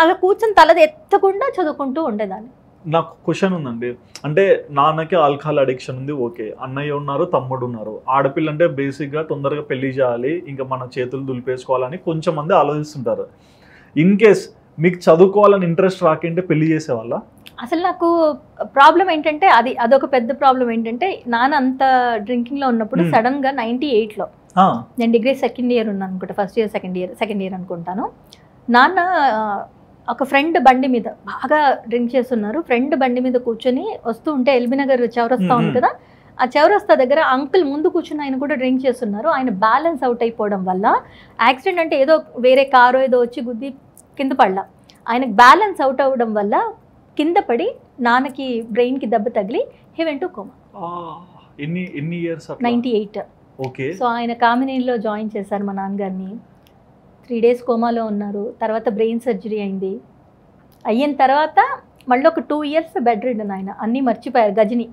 అలా కూర్చొని తలది ఎత్తకుండా చదువుకుంటూ ఉండేదాన్ని. నాకు క్వశ్చన్ ఉందండి. అంటే నాన్నకి ఆల్కహాల్ అడిక్షన్ ఉంది ఓకే. అన్నయ్య ఉన్నారు తమ్ముడు ఉన్నారు. ఆడపిల్ల అంటే బేసిక్గా తొందరగా పెళ్ళి చేయాలి ఇంకా మన చేతులు దులిపేసుకోవాలని కొంచెం మంది ఆలోచిస్తుంటారు. ఇన్ కేస్ మీకు చదువుకోవాలని ఇంట్రెస్ట్ రాకంటే పెళ్ళి చేసేవాళ్ళ? అసలు నాకు ప్రాబ్లం ఏంటంటే అది అదొక పెద్ద ప్రాబ్లం ఏంటంటే నాన్న అంత డ్రింకింగ్లో ఉన్నప్పుడు Hmm. సడన్గా నైంటీ ఎయిట్లో నేను డిగ్రీ సెకండ్ ఇయర్ ఉన్నాను అనుకుంటా first year second year second year అనుకుంటాను. నాన్న ఒక ఫ్రెండ్ బండి మీద బాగా డ్రింక్ చేస్తున్నారు. ఫ్రెండ్ బండి మీద కూర్చొని వస్తూ ఉంటే ఎల్బీ నగర్ చౌరస్తా ఉంది మ్మ్. కదా ఆ చౌరస్తా దగ్గర అంకుల్ ముందు కూర్చుని ఆయన కూడా డ్రింక్ చేస్తున్నారు. ఆయన బ్యాలెన్స్ అవుట్ అయిపోవడం వల్ల యాక్సిడెంట్ అంటే ఏదో వేరే కారు ఏదో వచ్చి గుద్ది కింద పడలా. ఆయనకు బ్యాలెన్స్ అవుట్ అవ్వడం వల్ల కింద పడి నాన్నకి బ్రెయిన్కి దెబ్బ తగిలి హీ వెంట్ కోమా. ఎన్ని ఎన్ని years ninety eight. Okay. So ఆయన కామినీలో జాయిన్ చేశారు మా నాన్నగారిని. త్రీ డేస్ కోమాలో ఉన్నారు. తర్వాత బ్రెయిన్ సర్జరీ అయింది. అయిన తర్వాత మళ్ళీ ఒక టూ ఇయర్స్ బెడ్ రిడన్ ఆయన. అన్నీ మర్చిపోయారు. గజని.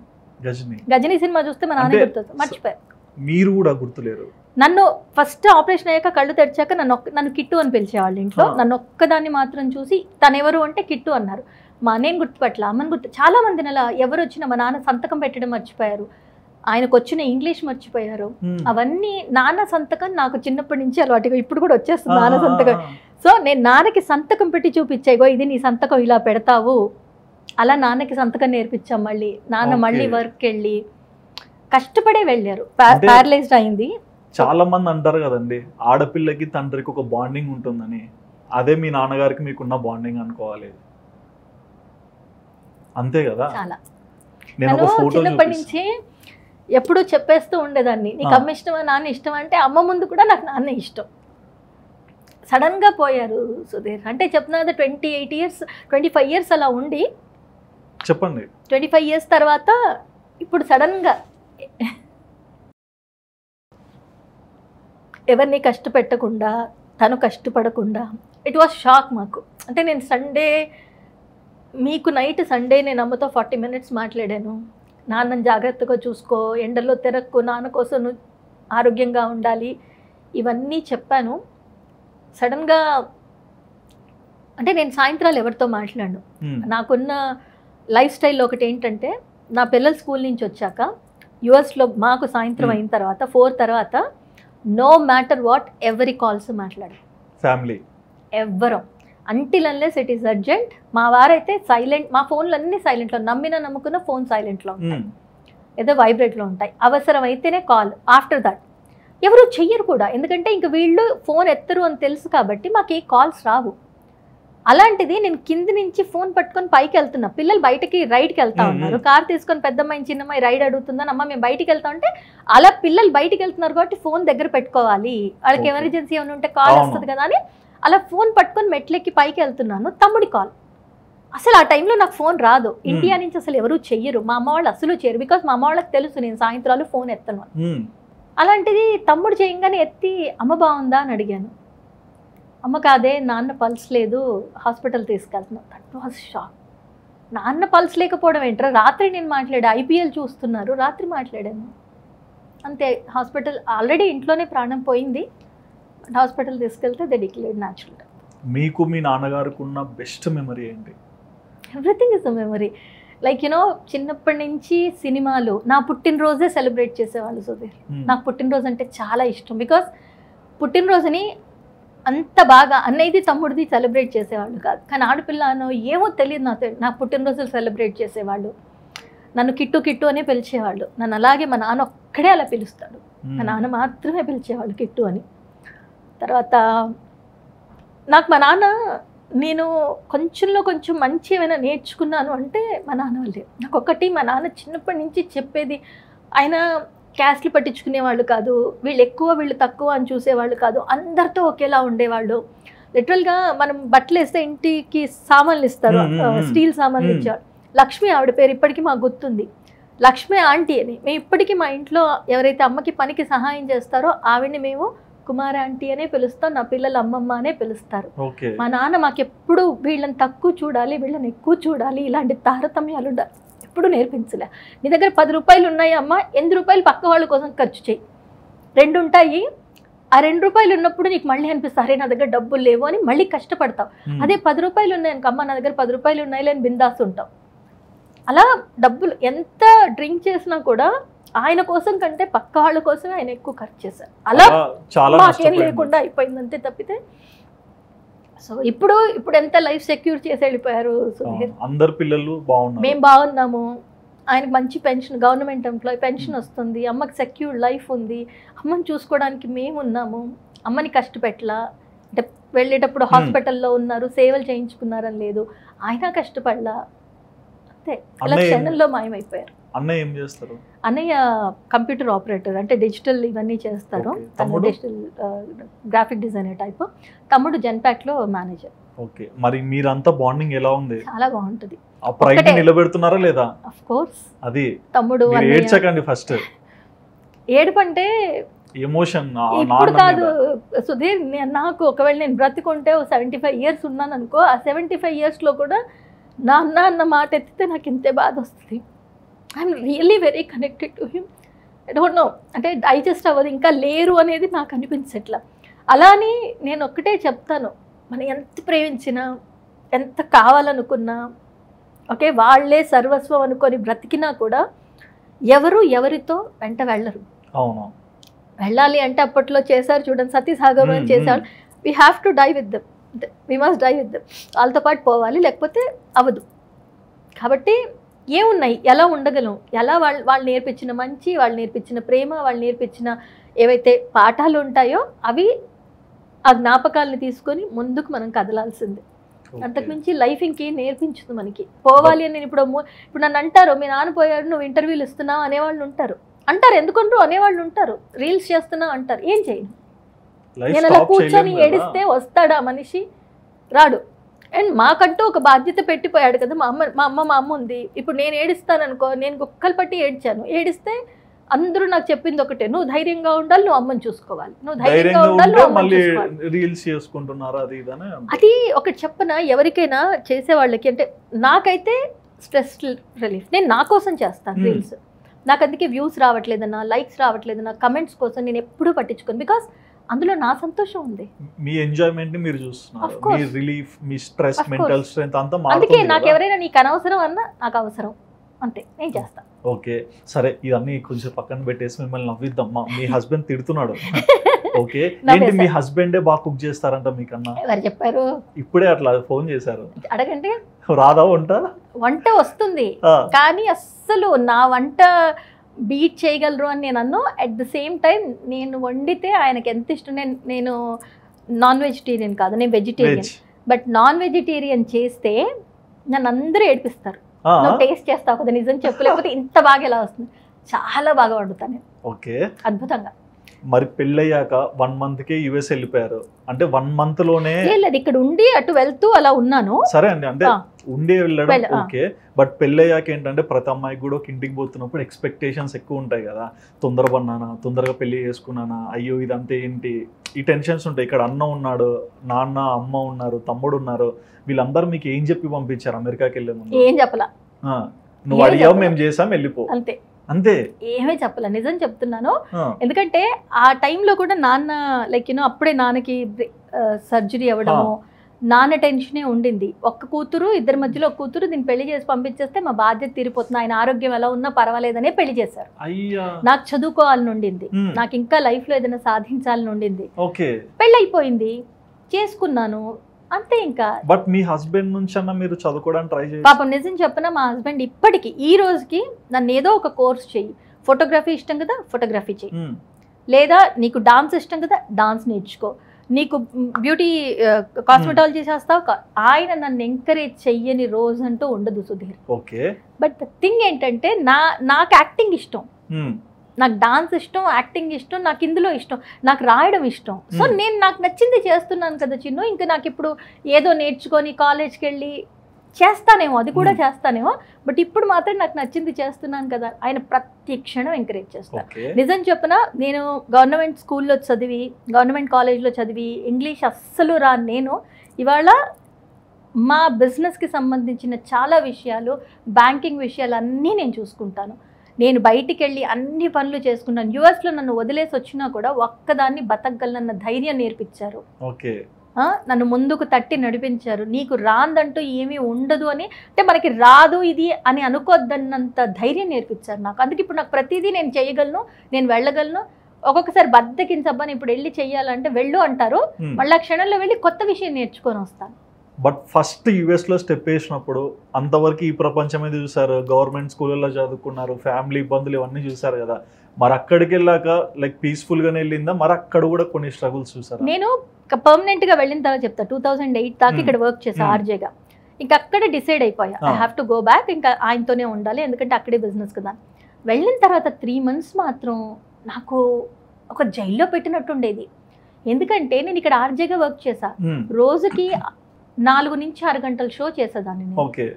గజని. గజని సినిమా చూస్తే మా నాన్న గుర్తొస్తుంది. మర్చిపోయారు. మీరు కూడా గుర్తులేరు. నన్ను ఫస్ట్ ఆపరేషన్ అయ్యాక కళ్ళు తెరిచాక నన్ను నన్ను కిట్టు అని పిలిచేవాళ్ళు ఇంట్లో. నన్ను ఒక్కదాన్ని మాత్రం చూసి తను ఎవరు అంటే కిట్టు అన్నారు. మా నేను గుర్తుపట్ల అమ్మని గుర్తు చాలా మంది అలా ఎవరు వచ్చినా మా నాన్న సంతకం పెట్టడం మర్చిపోయారు. ఆయనకు వచ్చిన ఇంగ్లీష్ మర్చిపోయారు. అవన్నీ నాన్న సంతకం నాకు చిన్నప్పటి నుంచి అలవాటుగా ఇప్పుడు కూడా వచ్చేస్తుంది నాన్న సంతకం. సో నేను నాన్నకి సంతకం పెట్టి చూపించేగో ఇది నీ సంతకం ఇలా పెడతావు. అలా నాన్నకి సంతకం నేర్పించాం మళ్ళీ. నాన్న. మళ్ళీ వర్క్ వెళ్ళి కష్టపడే వెళ్ళారు. ప్యారలైజ్డ్ అయింది. చాలా మంది అంటారు కదండి ఆడపిల్లకి తండ్రికి ఒక బాండింగ్ ఉంటుందని. అదే మీ నాన్నగారికి మీకున్న బాండింగ్ అనుకోవాలి. అంతే కదా? నేను ఒక ఫోటో నుంచి ఎప్పుడూ చెప్పేస్తూ ఉండేదాన్ని. నీకు. అమ్మ ఇష్టమా నాన్న ఇష్టమా అంటే అమ్మ ముందు కూడా నాకు నాన్న ఇష్టం. సడన్గా పోయారు సుధీర్. అంటే చెప్తున్నా కదా twenty eight years twenty five years అలా ఉండి చెప్పండి. ట్వంటీ ఫైవ్ ఇయర్స్ తర్వాత ఇప్పుడు సడన్గా ఎవరిని కష్టపెట్టకుండా తను కష్టపడకుండా. ఇట్ వాస్ షాక్ మాకు. అంటే నేను సండే మీకు నైట్ సండే నేను అమ్మతో ఫార్టీ మినిట్స్ మాట్లాడాను. నాన్నని జాగ్రత్తగా చూసుకో ఎండలో తిరక్కు నాన్న కోసం ఆరోగ్యంగా ఉండాలి. ఇవన్నీ చెప్పాను. సడన్గా అంటే నేను సాయంత్రాలు ఎవరితో మాట్లాడను. ఉమ్. నాకున్న లైఫ్ స్టైల్ ఒకటి ఏంటంటే నా పిల్లలు స్కూల్ నుంచి వచ్చాక యుఎస్లో మాకు సాయంత్రం Hmm. అయిన తర్వాత ఫోర్ తర్వాత నో మ్యాటర్ వాట్ ఎవరి కాల్స్ మాట్లాడు. ఫ్యామిలీ ఎవ్వరం. Until unless it is urgent మా వారైతే సైలెంట్ మా ఫోన్లు అన్నీ సైలెంట్లో నమ్మిన నమ్ముకున్న ఫోన్ సైలెంట్లో ఉంటాయి. ఏదో వైబ్రేట్లో ఉంటాయి. అవసరం అయితేనే కాల్ ఆఫ్టర్ దట్ ఎవరు చెయ్యరు కూడా. ఎందుకంటే ఇంక వీళ్ళు ఫోన్ ఎత్తరు అని తెలుసు కాబట్టి మాకు ఏ కాల్స్ రావు. అలాంటిది నేను కింది నుంచి ఫోన్ పట్టుకొని పైకి వెళ్తున్నా. పిల్లలు బయటకి రైడ్కి వెళ్తా. ఉన్నారు. కార్ తీసుకొని పెద్దమ్మాయి చిన్నమ్మాయి రైడ్ అడుగుతుందని అమ్మ మేము బయటికి వెళ్తా ఉంటే అలా పిల్లలు బయటికి వెళ్తున్నారు కాబట్టి ఫోన్ దగ్గర పెట్టుకోవాలి. వాళ్ళకి. ఎమర్జెన్సీ ఏమైనా ఉంటే కాల్. వస్తుంది కదా అని అలా ఫోన్ పట్టుకొని మెట్లెక్కి పైకి వెళ్తున్నాను. తమ్ముడి కాల్. అసలు ఆ టైంలో నాకు ఫోన్ రాదు. ఇండియా నుంచి అసలు ఎవరు చెయ్యరు. మా అమ్మ వాళ్ళు అసలు చేయరు బికాస్ మా అమ్మ వాళ్ళకి తెలుసు నేను సాయంత్రాలు ఫోన్ ఎత్తను. అలాంటిది తమ్ముడు చేయంగానే ఎత్తి అమ్మ బాగుందా? అని అడిగాను. అమ్మ కాదే నాన్న పల్స్ లేదు హాస్పిటల్ తీసుకెళ్తున్నా దట్ వాజ్ షాక్ నాన్న పల్స్ లేకపోవడం ఏంట్రా? రాత్రి నేను మాట్లాడా ఐపీఎల్ చూస్తున్నారు రాత్రి మాట్లాడాను. అంతే హాస్పిటల్ ఆల్రెడీ ఇంట్లోనే ప్రాణం పోయింది. హాస్పిటల్ తీసుకెళ్తే దే డిక్లేర్డ్ న్యాచురల్ మీకు మీ నాన్నగారికి ఉన్న బెస్ట్ మెమరీ ఏంటి everything is a memory like you know చిన్నప్పటి నుంచి సినిమాలు నా పుట్టినరోజే సెలబ్రేట్ చేసేవాళ్ళు సుధీర్. ఉమ్. నాకు పుట్టినరోజు అంటే చాలా ఇష్టం. బికాస్ పుట్టినరోజుని అంత బాగా అన్నయ్యది తమ్ముడిది సెలబ్రేట్ చేసేవాళ్ళు కాదు. కానీ ఆడపిల్ల అనో ఏమో తెలియదు నాకు నాకు పుట్టినరోజులు సెలబ్రేట్ చేసేవాళ్ళు. నన్ను కిట్టు కిట్టు అనే పిలిచేవాళ్ళు. నన్ను అలాగే మా నాన్న ఒక్కడే అలా పిలుస్తాడు. మా నాన్న మాత్రమే పిలిచేవాళ్ళు కిట్టు అని. తర్వాత నాకు మా నాన్న నేను కొంచెంలో కొంచెం మంచి ఏమైనా నేర్చుకున్నాను అంటే మా నాన్న వాళ్ళే నాకు ఒకటి మా నాన్న చిన్నప్పటి నుంచి చెప్పేది ఆయన క్యాస్ట్లు పట్టించుకునేవాళ్ళు కాదు వీళ్ళు ఎక్కువ వీళ్ళు తక్కువ అని చూసేవాళ్ళు కాదు అందరితో ఒకేలా ఉండేవాళ్ళు. లిటరల్గా మనం బట్టలు వేస్తే ఇంటికి సామాన్లు ఇస్తారు. స్టీల్ సామాన్లు. ఇచ్చారు లక్ష్మి ఆవిడ పేరు ఇప్పటికీ మాకు గుర్తుంది. లక్ష్మి ఆంటీ అని. మేము ఇప్పటికీ మా ఇంట్లో ఎవరైతే అమ్మకి పనికి సహాయం చేస్తారో ఆవిడని మేము కుమార ఆంటీ అనే పిలుస్తాం నా పిల్లలు అమ్మమ్మ అనే పిలుస్తారు. మా నాన్న మాకు ఎప్పుడు వీళ్ళని తక్కువ చూడాలి వీళ్ళని ఎక్కువ చూడాలి ఇలాంటి తారతమ్యాలు ఉండాలి. ఎప్పుడు నేర్పించలే. నీ దగ్గర పది రూపాయలు ఉన్నాయి అమ్మ ఎనిమిది రూపాయలు పక్క వాళ్ళ కోసం ఖర్చు చేయి. రెండు ఉంటాయి ఆ రెండు రూపాయలు ఉన్నప్పుడు నీకు మళ్ళీ అనిపిస్తుంది అరే నా దగ్గర డబ్బులు లేవు అని మళ్ళీ కష్టపడతావు. అదే పది రూపాయలు ఉన్నాయి అమ్మ నా దగ్గర పది రూపాయలు ఉన్నాయి లేని బిందాస్ ఉంటాం అలా డబ్బులు ఎంత డ్రింక్ చేసినా కూడా ఆయన కోసం కంటే పక్క వాళ్ళ కోసమే ఆయన ఎక్కువ ఖర్చు చేశారు. అలా మాకేం. లేకుండా అయిపోయింది అంతే తప్పితే సో ఇప్పుడు ఇప్పుడు ఎంత లైఫ్ సెక్యూర్ చేసి వెళ్ళిపోయారు అందరు పిల్లలు బాగున్నారు. మేము బాగున్నాము. ఆయనకు మంచి పెన్షన్ గవర్నమెంట్ ఎంప్లాయ్ పెన్షన్ వస్తుంది. అమ్మకి సెక్యూర్ లైఫ్ ఉంది. అమ్మని చూసుకోవడానికి మేము ఉన్నాము. అమ్మని కష్టపెట్టలా. అంటే వెళ్ళేటప్పుడు Hmm. హాస్పిటల్లో ఉన్నారు సేవలు చేయించుకున్నారని లేదు. ఆయన కష్టపడలా. అంతే. అలా క్షణంలో మాయమైపోయారు. అన్నయ్య ఏం చేస్తారు? అన్నయ్య కంప్యూటర్ ఆపరేటర్ అంటే డిజిటల్ ఇవన్నీ చేస్తారు? Digital graphic designer type. తమ్ముడు జెన్పాక్లో మేనేజర్. ఓకే. మరి మీరంతా బాండింగ్ ఎలా ఉంది? చాలా బాగుంటుంది. ఆ ప్రైడ్. నిలబెడుతున్నారా లేదా? అఫ్ కోర్స్ అది. తమ్ముడు ఏడ్చకండి ఫస్ట్. ఏడుపు అంటే ఎమోషన్ ఇప్పుడు కాదు సుధీర్ నాకు ఒకవేళ నేను బ్రతికుంటే సెవెంటీ ఫైవ్ ఇయర్స్ ఉన్నాను అనుకో ఆ సెవెంటీ ఫైవ్ ఇయర్స్లో కూడా నాన్న అన్న మాట ఎత్తితే నాకు ఇంతే బాధ వస్తుంది I'm really very connected to him I don't know అంటే డైజెస్ట్ అవ్వదు ఇంకా లేరు అనేది నాకు అనిపించట్లా. అలాని నేను ఒక్కటే చెప్తాను. మనం ఎంత ప్రేమించినా ఎంత కావాలనుకున్నా ఓకే వాళ్ళే సర్వస్వం అనుకొని బ్రతికినా కూడా ఎవరు ఎవరితో వెంట వెళ్ళరు. అవును. వెళ్ళాలి అంటే అప్పట్లో చేశారు చూడండి సతీ సాగమని చేశారు. We have to die with them we must die with them వాళ్ళతో పాటు పోవాలి లేకపోతే అవ్వదు. కాబట్టి ఏమున్నాయి? ఎలా ఉండగలం? ఎలా వాళ్ళు వాళ్ళు నేర్పించిన మంచి వాళ్ళు నేర్పించిన ప్రేమ వాళ్ళు నేర్పించిన ఏవైతే పాఠాలు ఉంటాయో అవి ఆ జ్ఞాపకాలను తీసుకొని ముందుకు మనం కదలాల్సిందే. అంతకుమించి లైఫ్ ఇంకేం నేర్పించదు మనకి. పోవాలి అని నేను ఇప్పుడు ఇప్పుడు నన్ను అంటారు మీ నాన్న పోయాడు నువ్వు ఇంటర్వ్యూలు ఇస్తున్నావు అనేవాళ్ళు ఉంటారు. అంటారు ఎందుకుంటారు అనేవాళ్ళు ఉంటారు. రీల్స్ చేస్తున్నావు అంటారు. ఏం చేయను? నేను అలా కూర్చొని. ఏడిస్తే వస్తాడా మనిషి? రాడు. అండ్ మాకంటూ ఒక బాధ్యత పెట్టిపోయాడు కదా మా అమ్మ మా అమ్మ మా అమ్మ ఉంది. ఇప్పుడు నేను ఏడిస్తాను అనుకో నేను గుక్కలు పట్టి ఏడ్చాను. ఏడిస్తే అందరూ నాకు చెప్పింది ఒకటే నువ్వు ధైర్యంగా ఉండాలి నువ్వు అమ్మని చూసుకోవాలి. నువ్వు ధైర్యంగా ఉండాలి రీల్స్ చేసుకుంటున్నారు అది. అది ఒకటి చెప్పన ఎవరికైనా చేసే వాళ్ళకి అంటే నాకైతే స్ట్రెస్ రిలీఫ్. నేను నా కోసం చేస్తాను. రీల్స్. నాకు అందుకే వ్యూస్ రావట్లేదన్నా లైక్స్ రావట్లేదన్నా కమెంట్స్ కోసం నేను ఎప్పుడూ పట్టించుకోను. బికాస్ అందులో నా సంతోషం ఉంది. మీ ఎంజాయ్మెంట్ని మీరు చూస్తున్నారు. మీ రిలీఫ్ మీ స్ట్రెస్. మెంటల్ స్ట్రెంత్ అంతా అందుకే నాకు. ఎవరైనా నీకు అనవసరం అన్నా నాకు అవసరం. అంతే నేను చేస్తాను ఓకే సరే ఇవన్నీ కొంచెం పక్కన పెట్టేసి మిమ్మల్ని నవ్విద్దాం. మా- మీ హస్బెండ్ తిడుతున్నాడు. [laughs] ఓకే ఏంటి. మీ హస్బెండే బాగా కుక్ చేస్తారంట మీకన్నా? ఎవరు చెప్పారు? ఇప్పుడే అట్లా ఫోన్ చేశారు. అడగండి రాదా వంట? వంట వస్తుంది. కానీ అస్సలు నా వంట బీట్ చేయగలరు అని నేను అన్ను. అట్ ద సేమ్ టైం నేను వండితే ఆయనకి ఎంత ఇష్టం? నేను నేను నాన్ వెజిటేరియన్ కాదు నేను vegetarian veg but non vegetarian చేస్తే నన్ను అందరూ ఏడిపిస్తారు. నువ్వు టేస్ట్ చేస్తావు కదా నిజం చెప్పు. లేకపోతే ఇంత బాగా ఎలా వస్తుంది? చాలా బాగా వండుతాను నేను. ఓకే. అద్భుతంగా. మరి పెళ్ళయ్యాక వన్ మంత్ కే యుఎస్ వెళ్ళిపోయారు. అంటే వన్ మంత్లోనే లేదు ఇక్కడ ఉండి అటు వెళ్తూ అలా ఉన్నాను. సరే అండి అంటే. ఉండే వెళ్ళడం. ఓకే బట్ పెళ్ళయ్యాక ఏంటంటే ప్రతి అమ్మాయికి కూడా ఒక ఇంటికి పోతున్నప్పుడు ఎక్స్పెక్టేషన్స్ ఎక్కువ ఉంటాయి కదా. తొందరపడినానా తొందరగా పెళ్ళి చేసుకున్నానా అయ్యో ఇదంతా ఏంటి? ఈ టెన్షన్స్ ఉంటాయి. ఇక్కడ అన్న ఉన్నాడు నాన్న అమ్మ ఉన్నారు తమ్ముడు ఉన్నారు. వీళ్ళందరూ మీకు ఏం చెప్పి పంపించారు అమెరికాకి వెళ్ళే ముందు? ఏం చెప్పలా? నువ్వు అడిగావు. మేము చేసాం వెళ్ళిపో. అంతే. అంతే. ఏమీ చెప్పలా. నిజం చెప్తున్నాను. ఎందుకంటే ఆ టైంలో కూడా నాన్న లైక్ యూనో అప్పుడే నాన్నకి సర్జరీ అవ్వడము నాన్న టెన్షనే ఉండింది. ఒక్క కూతురు ఇద్దరి మధ్యలో ఒక కూతురు దీన్ని పెళ్ళి చేసి పంపించేస్తే మా బాధ్యత తీరిపోతుంది. ఆయన ఆరోగ్యం ఎలా ఉన్నా పర్వాలేదనే పెళ్ళి చేశారు. నాకు చదువుకోవాలని ఉండింది. నాకు ఇంకా లైఫ్లో ఏదైనా సాధించాలని ఉండింది. పెళ్ళి అయిపోయింది చేసుకున్నాను. అంతే ఇంకా. బట్ మీ హస్బెండ్ నుంచి అన్న మీరు చదువుకోవడానికి ట్రై చేసి పాపం నిజం చెప్పిన మా హస్బెండ్ ఇప్పటికి ఈ రోజుకి నన్ను ఏదో ఒక కోర్స్ చెయ్యి. ఫోటోగ్రఫీ ఇష్టం కదా ఫోటోగ్రఫీ చెయ్యి. ఉమ్, లేదా నీకు డాన్స్ ఇష్టం కదా డాన్స్ నేర్చుకో. నీకు బ్యూటీ కాస్మెటాలజీ చేస్తావు? ఆయన నన్ను ఎంకరేజ్ చెయ్యని రోజు అంటూ ఉండదు Sudheer. Okay but the thing ఏంటంటే నా నాకు యాక్టింగ్ ఇష్టం. ఉమ్, నాకు డాన్స్ ఇష్టం యాక్టింగ్ ఇష్టం నాకు ఇందులో ఇష్టం నాకు రాయడం ఇష్టం. So Hmm. నేను నాకు నచ్చింది చేస్తున్నాను కదా చిన్ను ఇంకా నాకు ఇప్పుడు ఏదో నేర్చుకొని కాలేజ్కి వెళ్ళి చేస్తానేమో అది కూడా Hmm. చేస్తానేమో బట్ ఇప్పుడు మాత్రం నాకు నచ్చింది చేస్తున్నాను కదా ఆయన ప్రతి క్షణం ఎంకరేజ్ చేస్తారు. ఓకే. నిజం చెప్పిన నేను గవర్నమెంట్ స్కూల్లో చదివి గవర్నమెంట్ కాలేజ్లో చదివి ఇంగ్లీష్ అస్సలు రా నేను. ఇవాళ మా బిజినెస్కి సంబంధించిన చాలా విషయాలు బ్యాంకింగ్ విషయాలు అన్నీ నేను చూసుకుంటాను. నేను బయటికి వెళ్ళి అన్ని పనులు చేసుకున్నాను. యుఎస్లో నన్ను వదిలేసి వచ్చినా కూడా ఒక్కదాన్ని బతకగలనన్న ధైర్యం నేర్పించారు. ఓకే. ఆ, నన్ను ముందుకు తట్టి నడిపించారు. నీకు రాందంటూ ఏమీ ఉండదు అని అంటే మనకి రాదు ఇది అని అనుకోద్దన్నంత ధైర్యం నేర్పించారు నాకు. అందుకే ఇప్పుడు నాకు ప్రతిదీ నేను చేయగలను నేను వెళ్ళగలను. ఒక్కొక్కసారి బద్దకించబ్బని ఇప్పుడు వెళ్ళి చెయ్యాలంటే వెళ్ళు అంటారు. మళ్ళీ క్షణంలో వెళ్ళి కొత్త విషయం నేర్చుకొని వస్తాను. బట్ ఫస్ట్ యుఎస్లో స్టెప్ వేసినప్పుడు అంతవరకు ఈ ప్రపంచం మీద చూసారు? గవర్నమెంట్ స్కూళ్ళలో చదువుకున్నారు ఫ్యామిలీ ఇబ్బందులు ఇవన్నీ చూసారు కదా. మరి అక్కడికి వెళ్ళాక లైక్ పీస్ఫుల్ గానే వెళ్ళిందా? మరి అక్కడ కూడా కొన్ని స్ట్రగుల్స్ చూసారు? నేను పర్మనెంట్గా వెళ్ళిన తర్వాత చెప్తా. టూ థౌసండ్ ఎయిట్ దాకా Hmm. ఇక్కడ వర్క్ చేసా Hmm. ఆర్జేగా ఇంకా అక్కడే డిసైడ్ అయిపోయా. I. Have to go back ఇంకా ఆయనతోనే ఉండాలి. ఎందుకంటే అక్కడే బిజినెస్ కదా. వెళ్ళిన తర్వాత త్రీ మంత్స్ మాత్రం నాకు ఒక జైల్లో పెట్టినట్టు ఉండేది ఎందుకంటే నేను ఇక్కడ ఆర్జేగా వర్క్ చేసా. రోజుకి నాలుగు నుంచి ఆరు గంటల షో చేసేదాన్ని నేను. ఓకే.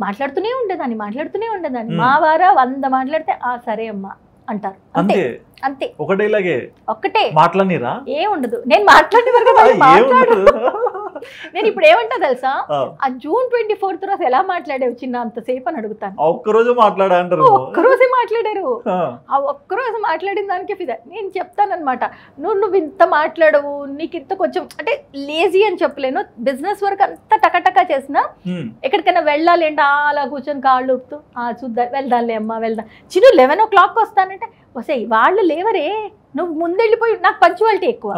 మాట్లాడుతూనే ఉండేదాన్ని మాట్లాడుతూనే ఉండేదాన్ని. మా వారా వంద మాట్లాడితే ఆ సరే అమ్మా అంటారు. అంతే అంతే? ఒకటే ఇలాగే ఒక్కటే. మాట్లాడిరా ఏం ఉండదు. నేను మాట్లాడే వరకు [laughs] నేను ఇప్పుడు ఏమంటా తెలుసా? ఆ, జూన్ ట్వంటీ ఫోర్త్ రోజు ఎలా మాట్లాడేవు చిన్న అంతసేపు అని అడుగుతాను. ఒక్కరోజు మాట్లాడా అంటారు. ఒక్కరోజే మాట్లాడారు. ఆ, ఒక్కరోజు మాట్లాడిన దానికి ఫిదా. నేను చెప్తానన్నమాట. నువ్వు నువ్వు ఇంత మాట్లాడవు నీకు ఇంత కొంచెం అంటే లేజీ అని చెప్పలేను. బిజినెస్ వర్క్ అంతా టకటకా చేసినా ఎక్కడికైనా వెళ్ళాలి అంటే ఆ అలా కూర్చొని కాళ్ళు ఊపుతూ ఆ చూద్దాం వెళ్దాంలే అమ్మా వెళ్దాం. చిన్న లెవెన్ ఓ క్లాక్ వస్తానంటే వసే వాళ్ళు లేవరే నువ్వు ముందెళ్ళిపోయి నాకు పంచువాలిటీ ఎక్కువ.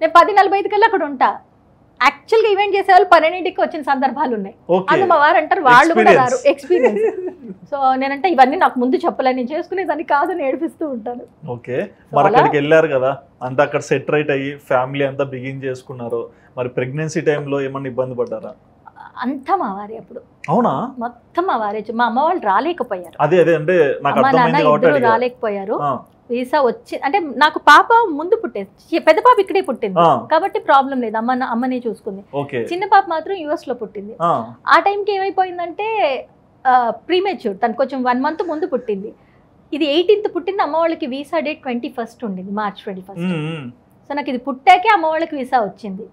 నేను పది నలభై ఐదు కల్లా అక్కడ ఉంటా. యాక్చువల్గా ఈవెంట్ చేసే వాళ్ళు పన్నెండింటికి వచ్చిన సందర్భాలు ఉన్నాయి. అది మా వారు అంటారు వాళ్ళు కూడా. రారు ఎక్స్పీరియన్స్ [laughs] సో నేనంటే ఇవన్నీ నాకు ముందు చెప్పాలని నేను చేసుకునేదాన్ని కాదని ఏడిపిస్తూ ఉంటాను. ఓకే. మరి అక్కడికి వెళ్ళారు కదా అంతా అక్కడ సెట్ రైట్ అయ్యి ఫ్యామిలీ అంతా బిగిన్ చేసుకున్నారు మరి ప్రెగ్నెన్సీ టైంలో ఏమన్నా ఇబ్బంది పడ్డారా? అంతా మా వారి అప్పుడు. అవునా? మొత్తం మా వారే మా అమ్మ వాళ్ళు రాలేకపోయారు. అదే అదే అంటే నాకు అర్థమైంది కాబట్టి. రాలేకపోయారు. వీసా వచ్చి అంటే నాకు పాప ముందు పుట్టేది. పెద్ద పాప ఇక్కడే పుట్టింది. కాబట్టి ప్రాబ్లం లేదు. అమ్మ అమ్మనే చూసుకుంది. చిన్న పాప మాత్రం యుఎస్లో పుట్టింది. ఆ, టైంకి ఏమైపోయిందంటే ప్రీమెచ్యూర్ తను కొంచెం వన్ మంత్ ముందు పుట్టింది. ఇది ఎయిటీన్త్ పుట్టింది. అమ్మ వాళ్ళకి వీసా డేట్ ట్వంటీ ఫస్ట్ ఉండింది మార్చ్ ట్వంటీ ఫస్ట్. సో నాకు ఇది పుట్టాకే అమ్మ వాళ్ళకి వీసా వచ్చింది.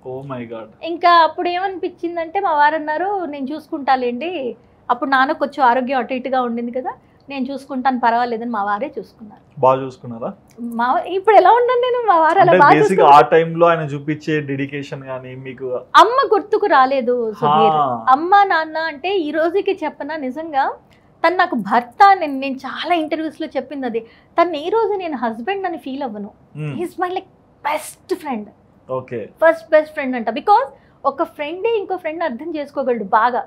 గాడ్ ఇంకా అప్పుడు ఏమనిపించిందంటే మా వారు అన్నారు నేను చూసుకుంటాలేండి. అప్పుడు నాన్నకు కొంచెం ఆరోగ్యం అటు ఇటుగా ఉండింది కదా. నేను చూసుకుంటాను పర్వాలేదని మా వారే చూసుకున్నారు. బాగా చూసుకున్నారా? మా ఇప్పుడు ఎలా ఉన్నాను నేను? మా వారు అలా బాగా బేసిక్ ఆ. టైంలో ఆయన చూపించే డెడికేషన్ కానీ మీకు అమ్మ గుర్తుకు రాలేదు సుధీర్. అమ్మ నాన్న అంటే ఈ రోజుకి చెప్పనా నిజంగా? తను నాకు భర్త నేను నేను చాలా ఇంటర్వ్యూస్లో చెప్పింది అది తను ఈ రోజు నేను హస్బెండ్ అని ఫీల్ అవ్వను. Is my like best friend okay. First best friend అంట. బికాస్ ఒక ఫ్రెండే ఇంకో ఫ్రెండ్ అర్థం చేసుకోగలడు బాగా.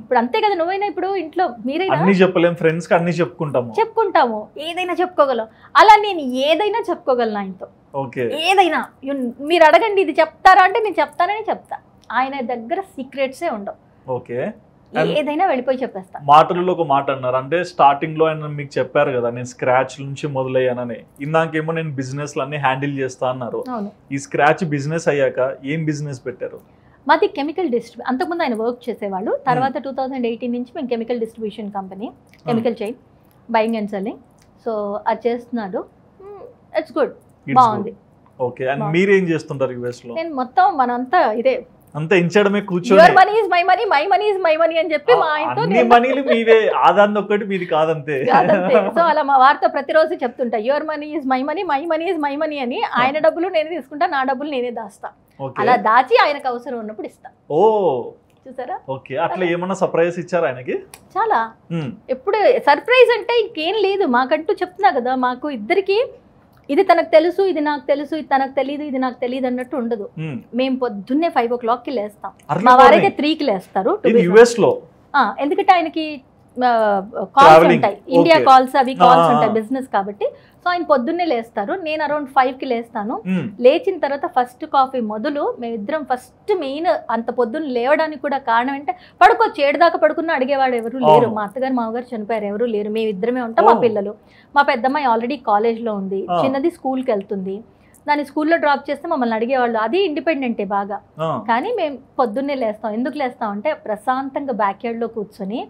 ఇప్పుడు అంతే కదా నువ్వైనా ఇప్పుడు ఇంట్లో మీరైనా అన్ని చెప్పలేం ఫ్రెండ్స్ అన్ని చెప్పుకుంటాము. చెప్పుకుంటాము. ఏదైనా చెప్పుకోగలం. అలా నేను ఏదైనా చెప్పుకోగలను ఆయనతో. ఓకే. ఏదైనా. మీరు అడగండి ఇది చెప్తారా అంటే నేను చెప్తానని చెప్తా. ఆయన దగ్గర సీక్రెట్సే ఉండవు. ఓకే. ఏదైనా వెళ్ళిపోయి చెప్పేస్తా. మాటలలో ఒక మాట అన్నారు. అంటే స్టార్టింగ్లో ఆయన మీకు చెప్పారు కదా నేను స్క్రాచ్ నుంచి మొదలయ్యానని. ఇందాకేమో నేను బిజినెస్ అన్ని హ్యాండిల్ చేస్తా అన్నారు. ఈ స్క్రాచ్ బిజినెస్ అయ్యాక ఏం బిజినెస్ పెట్టారు? మాది కెమికల్ డిస్ట్రిబ్యూ అంతకుముందు ఆయన వర్క్ చేసేవాళ్ళు. తర్వాత టూ థౌజండ్ ఎయిటీన్ నుంచి మేము chemical distribution company chemical chain buying and selling so అది చేస్తున్నాడు. ఇట్స్ గుడ్ బాగుంది. Okay and. మీరేం చేస్తుంటారు యుఎస్లో? నేను మొత్తం మనంతా ఇదే అంతా ఇంచడమే యువర్ కూర్చొని money is my money my money is my money అని చెప్పి మా మనీలు మీవే ఆదాన్ని ఒక్కటి మీది కాదంతే. సో అలా మా వారితో ప్రతిరోజు చెప్తుంటా your money is my money my money is my money అని ఆయన డబ్బులు నేనే తీసుకుంటా నా డబ్బులు నేనే దాస్తా. అలా దాచి ఆయనకు అవసరం ఉన్నప్పుడు ఇస్తా. ఓ. చూసారా? ఓకే. అట్లా ఏమన్నా సర్ప్రైజ్ ఇచ్చారా ఆయనకి? చాలా. ఎప్పుడు సర్ప్రైజ్ అంటే ఇంకేం లేదు. మాకంటూ చెప్తున్నా కదా మాకు ఇద్దరికి ఇది తనకు తెలుసు ఇది నాకు తెలుసు ఇది తనకు తెలియదు ఇది నాకు తెలియదు అన్నట్టు ఉండదు. మేము పొద్దున్నే ఫైవ్ ఓ క్లాక్కి లేస్తాం Early మా వారైతే. త్రీకి లేస్తారు ఎందుకంటే ఆయనకి కాల్స్. ఉంటాయి. ఇండియా. కాల్స్ అవి కాల్స్ ఆ, ఆ, ఉంటాయి. బిజినెస్ కాబట్టి. సో ఆయన పొద్దున్నే లేస్తారు. నేను అరౌండ్ ఫైవ్కి లేస్తాను. ఉమ్, లేచిన తర్వాత ఫస్ట్ కాఫీ మొదలు మేమిద్దరం ఫస్ట్ మెయిన్ అంత పొద్దున్న లేవడానికి కూడా కారణం ఏంటంటే పడుకోవచ్చు. ఏడుదాకా పడుకున్న అడిగేవాడు ఎవరు లేరు. మా అత్తగారు మామగారు చనిపోయారు. ఎవరు లేరు. మేమిద్దరమే ఉంటాం మా. పిల్లలు. మా పెద్దమ్మాయి ఆల్రెడీ కాలేజ్లో ఉంది. చిన్నది స్కూల్కి వెళ్తుంది. దాన్ని స్కూల్లో డ్రాప్ చేస్తే మమ్మల్ని అడిగేవాళ్ళు. అది ఇండిపెండెంటే బాగా. కానీ మేము పొద్దున్నే లేస్తాం. ఎందుకు లేస్తాం అంటే ప్రశాంతంగా బ్యాక్యార్డ్లో కూర్చొని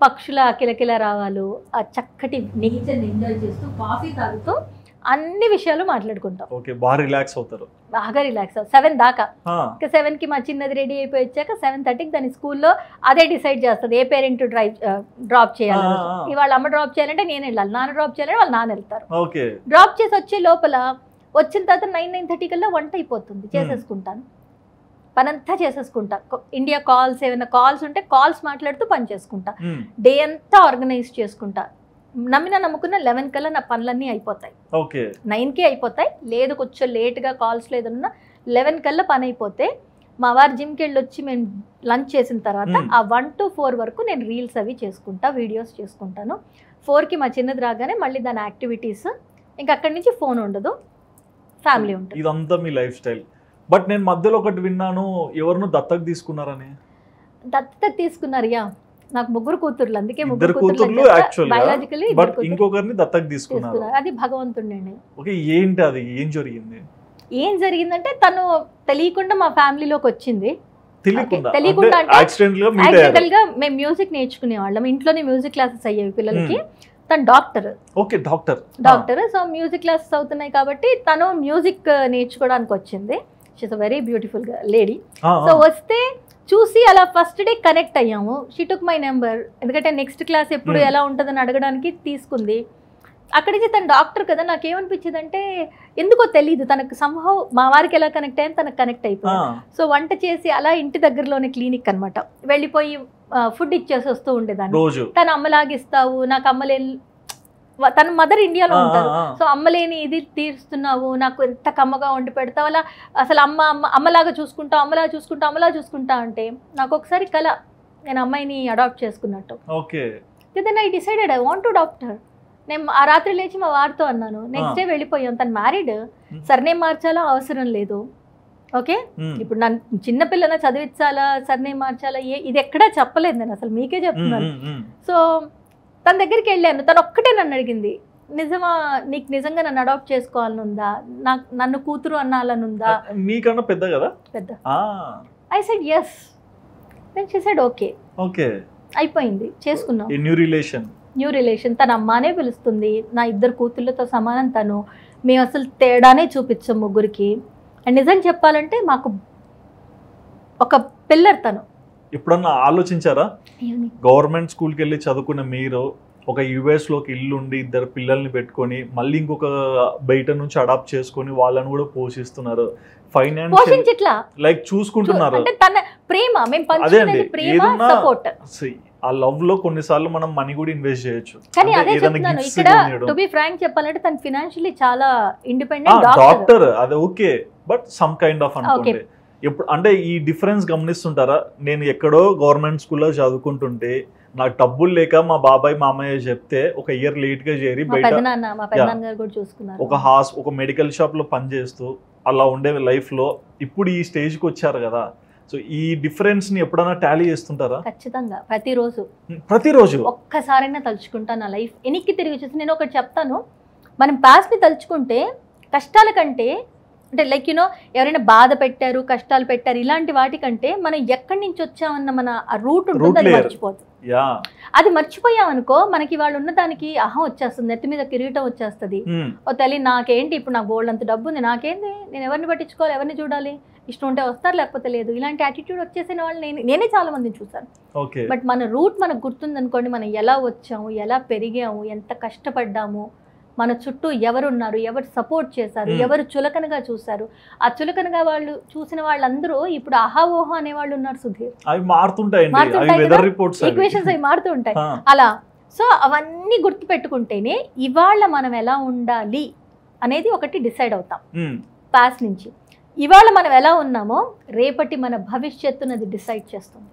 పక్షుల కిలకిల రావాలు ఆ చక్కటి నేచర్ని ఎంజాయ్ చేస్తూ కాఫీ తాగుతూ అన్ని విషయాలు మాట్లాడుకుంటాం. ఓకే బాగా రిలాక్స్ అవుతారు. బాగా రిలాక్స్ సెవెన్ దాకా. ఇంకా సెవెన్కి మా చిన్నది రెడీ అయిపోయి వచ్చాక సెవెన్ థర్టీకి దాని స్కూల్లో అదే డిసైడ్ చేస్తుంది ఏ పేరెంట్ డ్రైవ్ డ్రాప్ చేయాలి. ఇవాళ అమ్మ డ్రాప్ చేయాలంటే నేను వెళ్ళాలి నాన్న డ్రాప్ చేయాలంటే వాళ్ళు నాన్న వెళ్తారు. ఓకే. డ్రాప్ చేసి వచ్చే లోపల వచ్చిన తర్వాత నైన్ నైన్ థర్టీ కల్లా వంట అయిపోతుంది చేసేసుకుంటాను. పనంతా చేసేసుకుంటా. ఇండియా కాల్స్ ఏమైనా కాల్స్ ఉంటే కాల్స్ మాట్లాడుతూ పని చేసుకుంటా. డే అంతా ఆర్గనైజ్ చేసుకుంటా. నమ్మిన నమ్ముకున్న లెవెన్ కల్లా నా పనులన్నీ అయిపోతాయి. ఓకే. నైన్కి అయిపోతాయి. లేదు కొంచెం లేట్గా కాల్స్ లేదన్నా లెవెన్ కల్లా పని అయిపోతే మా వారు జిమ్కి వెళ్ళి వచ్చి మేము లంచ్ చేసిన తర్వాత. ఆ వన్ టు ఫోర్ వరకు నేను రీల్స్ అవి చేసుకుంటా వీడియోస్ చేసుకుంటాను. ఫోర్కి మా చిన్నది రాగానే మళ్ళీ దాని యాక్టివిటీస్. ఇంకా అక్కడి నుంచి ఫోన్ ఉండదు. ఫ్యామిలీ ఉంటుంది. ఇదంతా మీ లైఫ్ స్టైల్. బట్ నేను మధ్యలో ఒకటి విన్నాను ఎవరినో దత్తకు తీసుకున్నారని. దత్తత తీసుకున్నారు యా. నాకు ముగ్గురు కూతుర్లు అందుకే ఇద్దరు కూతుర్లు యాక్చువల్ బయాలజికలీ బట్ ఇంకొకరిని దత్తకు తీసుకున్నారు. అది భగవంతుండండి ఓకే ఏంటి అది? ఏం జరిగింది? ఏం జరిగిందంటే తను తెలియకుండా మా ఫ్యామిలీలోకి వచ్చింది. తెలియకుండా? యాక్సిడెంటల్గా మేము మ్యూజిక్ నేర్చుకునే వాళ్ళం ఇంట్లోనే మ్యూజిక్ క్లాసెస్ అయ్యేవి పిల్లలకి. తను doctor okay doctor doctor so music classes అవుతున్నాయి కాబట్టి తను మ్యూజిక్ నేర్చుకోవడానికి వచ్చింది. She's a very beautiful lady so. వస్తే చూసి అలా ఫస్ట్ డే కనెక్ట్ అయ్యాము. షీ టుక్ మై నెంబర్ ఎందుకంటే నెక్స్ట్ క్లాస్ ఎప్పుడు Hmm. ఎలా ఉంటుందని అడగడానికి తీసుకుంది. అక్కడి నుంచి తన డాక్టర్ కదా నాకు ఏమనిపించింది అంటే ఎందుకో తెలియదు తనకు సంభవ్ మా వారికి ఎలా కనెక్ట్ అయ్యాను తనకు కనెక్ట్ అయిపోయింది సో వంట చేసి అలా ఇంటి దగ్గరలోనే క్లినిక్ అనమాట వెళ్ళిపోయి ఫుడ్ ఇచ్చేసి వస్తూ ఉండేదాన్ని. తను అమ్మలాగిస్తావు నాకు అమ్మలేని వ- తన మదర్ ఇండియాలో ఉంటారు. సో అమ్మలేని ఇది తీరుస్తున్నావు నాకు ఎంత కమ్మగా వండి పెడతావు అలా అసలు అమ్మ అమ్మ అమ్మలాగా చూసుకుంటా అమ్మలాగా చూసుకుంటా అమ్మలా చూసుకుంటా అంటే నాకు ఒకసారి కల నేను అమ్మాయిని అడాప్ట్ చేసుకున్నట్టు. Okay. Then I decided I want to doctor నేను ఆ రాత్రి లేచి మా వారితో అన్నాను నెక్స్ట్ డే వెళ్ళిపోయాం తను మ్యారీడ్ సర్నేమ్ మార్చాలా అవసరం లేదు. ఓకే? ఇప్పుడు నన్ను చిన్నపిల్లన చదివించాలా సర్నేమ్ మార్చాలా ఏ ఇది ఎక్కడా చెప్పలేదు నేను అసలు మీకే చెప్తున్నాను. సో తన దగ్గరికి వెళ్ళాను. తను ఒక్కటే నన్ను అడిగింది. నిజమా? నీకు నిజంగా నన్ను అడాప్ట్ చేసుకోవాలని ఉందా నాకు నన్ను కూతురు అనాలని ఉందా మీకన్నా పెద్ద కదా? పెద్ద. ఐ సెడ్ ఎస్ నేను చేసాడు ఓకే ఓకే. అయిపోయింది. చేసుకున్నాం. న్యూ రిలేషన్ న్యూ రిలేషన్ తన అమ్మానే పిలుస్తుంది. నా ఇద్దరు కూతుళ్ళతో సమానం తను. మేము అసలు తేడానే చూపించాం ముగ్గురికి. అండ్ నిజం చెప్పాలంటే మాకు ఒక పిల్లర్ తను. ఎప్పుడన్నా ఆలోచించారా? గవర్నమెంట్ స్కూల్కి వెళ్ళి చదువుకున్న మీరు ఒక యుఎస్లోకి ఇల్లు ఉండి ఇద్దరు పిల్లల్ని పెట్టుకొని మళ్ళీ ఇంకొక బయట నుంచి అడాప్ట్ చేసుకొని వాళ్ళని కూడా పోషిస్తున్నారు. ఫైనాన్షియల్ పోషించట్లా? లైక్ చూసుకుంటున్నారు. అదే అండి, ఏదున్నా- ఆ లవ్లో కొన్నిసార్లు మనం మనీ కూడా ఇన్వెస్ట్ చేయొచ్చు. కానీ అంటే అదే ఏదైనా చెప్తున్నాను gifts ఇక్కడ కొనియడం. టు బి ఫ్రాంక్ చెప్పాలంటే తను చాలా ఇండిపెండెంట్ డాక్టర్ డాక్టర్ అది okay. But some kind of అనుకోండి. ఎప్పుడు అంటే ఈ డిఫరెన్స్ గమనిస్తుంటారా? నేను ఎక్కడో గవర్నమెంట్ స్కూల్లో చదువుకుంటుంటే నాకు డబ్బులు లేక మా బాబాయ్ మామయ్య చెప్తే ఒక ఇయర్ లేట్గా చేరి బయట ఒక హాస్ ఒక మెడికల్ షాప్లో పనిచేస్తూ అలా ఉండే లైఫ్లో ఇప్పుడు ఈ స్టేజ్కి వచ్చారు కదా. సో ఈ డిఫరెన్స్ని ఎప్పుడైనా టాలీ చేస్తుంటారా? ఖచ్చితంగా. ప్రతిరోజు. ప్రతిరోజు? ఒక్కసారైనా తలుచుకుంటా నా లైఫ్. వెనక్కి తిరిగి చూసి నేను ఒకటి చెప్తాను. మనం పాస్ట్ని తలుచుకుంటే కష్టాల కంటే అంటే లైక్ యూనో ఎవరైనా బాధ పెట్టారు కష్టాలు పెట్టారు ఇలాంటి వాటికంటే మనం ఎక్కడి నుంచి వచ్చామన్న మన ఆ రూట్ ఉంటుంది అది యా అది మర్చిపోయామనుకో మనకి వాళ్ళు ఉన్న దానికి అహం వచ్చేస్తుంది నెత్తి మీద కిరీటం వచ్చేస్తుంది. ఓ తల్లి నాకేంటి ఇప్పుడు నాకు బోల్డ్ అంత డబ్బు ఉంది నాకేంది? నేను ఎవరిని పట్టించుకోవాలి ఎవరిని చూడాలి? ఇష్టం ఉంటే వస్తారు లేకపోతే లేదు. ఇలాంటి యాటిట్యూడ్ వచ్చేసిన వాళ్ళు నేను నేనే చాలా మందిని చూసాను బట్ మన రూట్ మనకు గుర్తుందనుకోండి మనం ఎలా వచ్చాము ఎలా పెరిగాము ఎంత కష్టపడ్డాము మన చుట్టూ ఎవరున్నారు ఎవరు సపోర్ట్ చేశారు. ఎవరు చులకనగా చూశారు. ఆ చులకనగా వాళ్ళు చూసిన వాళ్ళందరూ ఇప్పుడు అహా ఓహో అనే వాళ్ళు ఉన్నారు సుధీర్. అవి మారుతుంటాయి ఈక్వేషన్స్ అవి. మారుతూ ఉంటాయి [laughs] అలా. సో అవన్నీ గుర్తు పెట్టుకుంటేనే ఇవాళ మనం ఎలా ఉండాలి అనేది ఒకటి డిసైడ్ అవుతాం. పాస్ట్ నుంచి. ఇవాళ మనం ఎలా ఉన్నామో రేపటి మన భవిష్యత్తునది డిసైడ్ చేస్తుంది.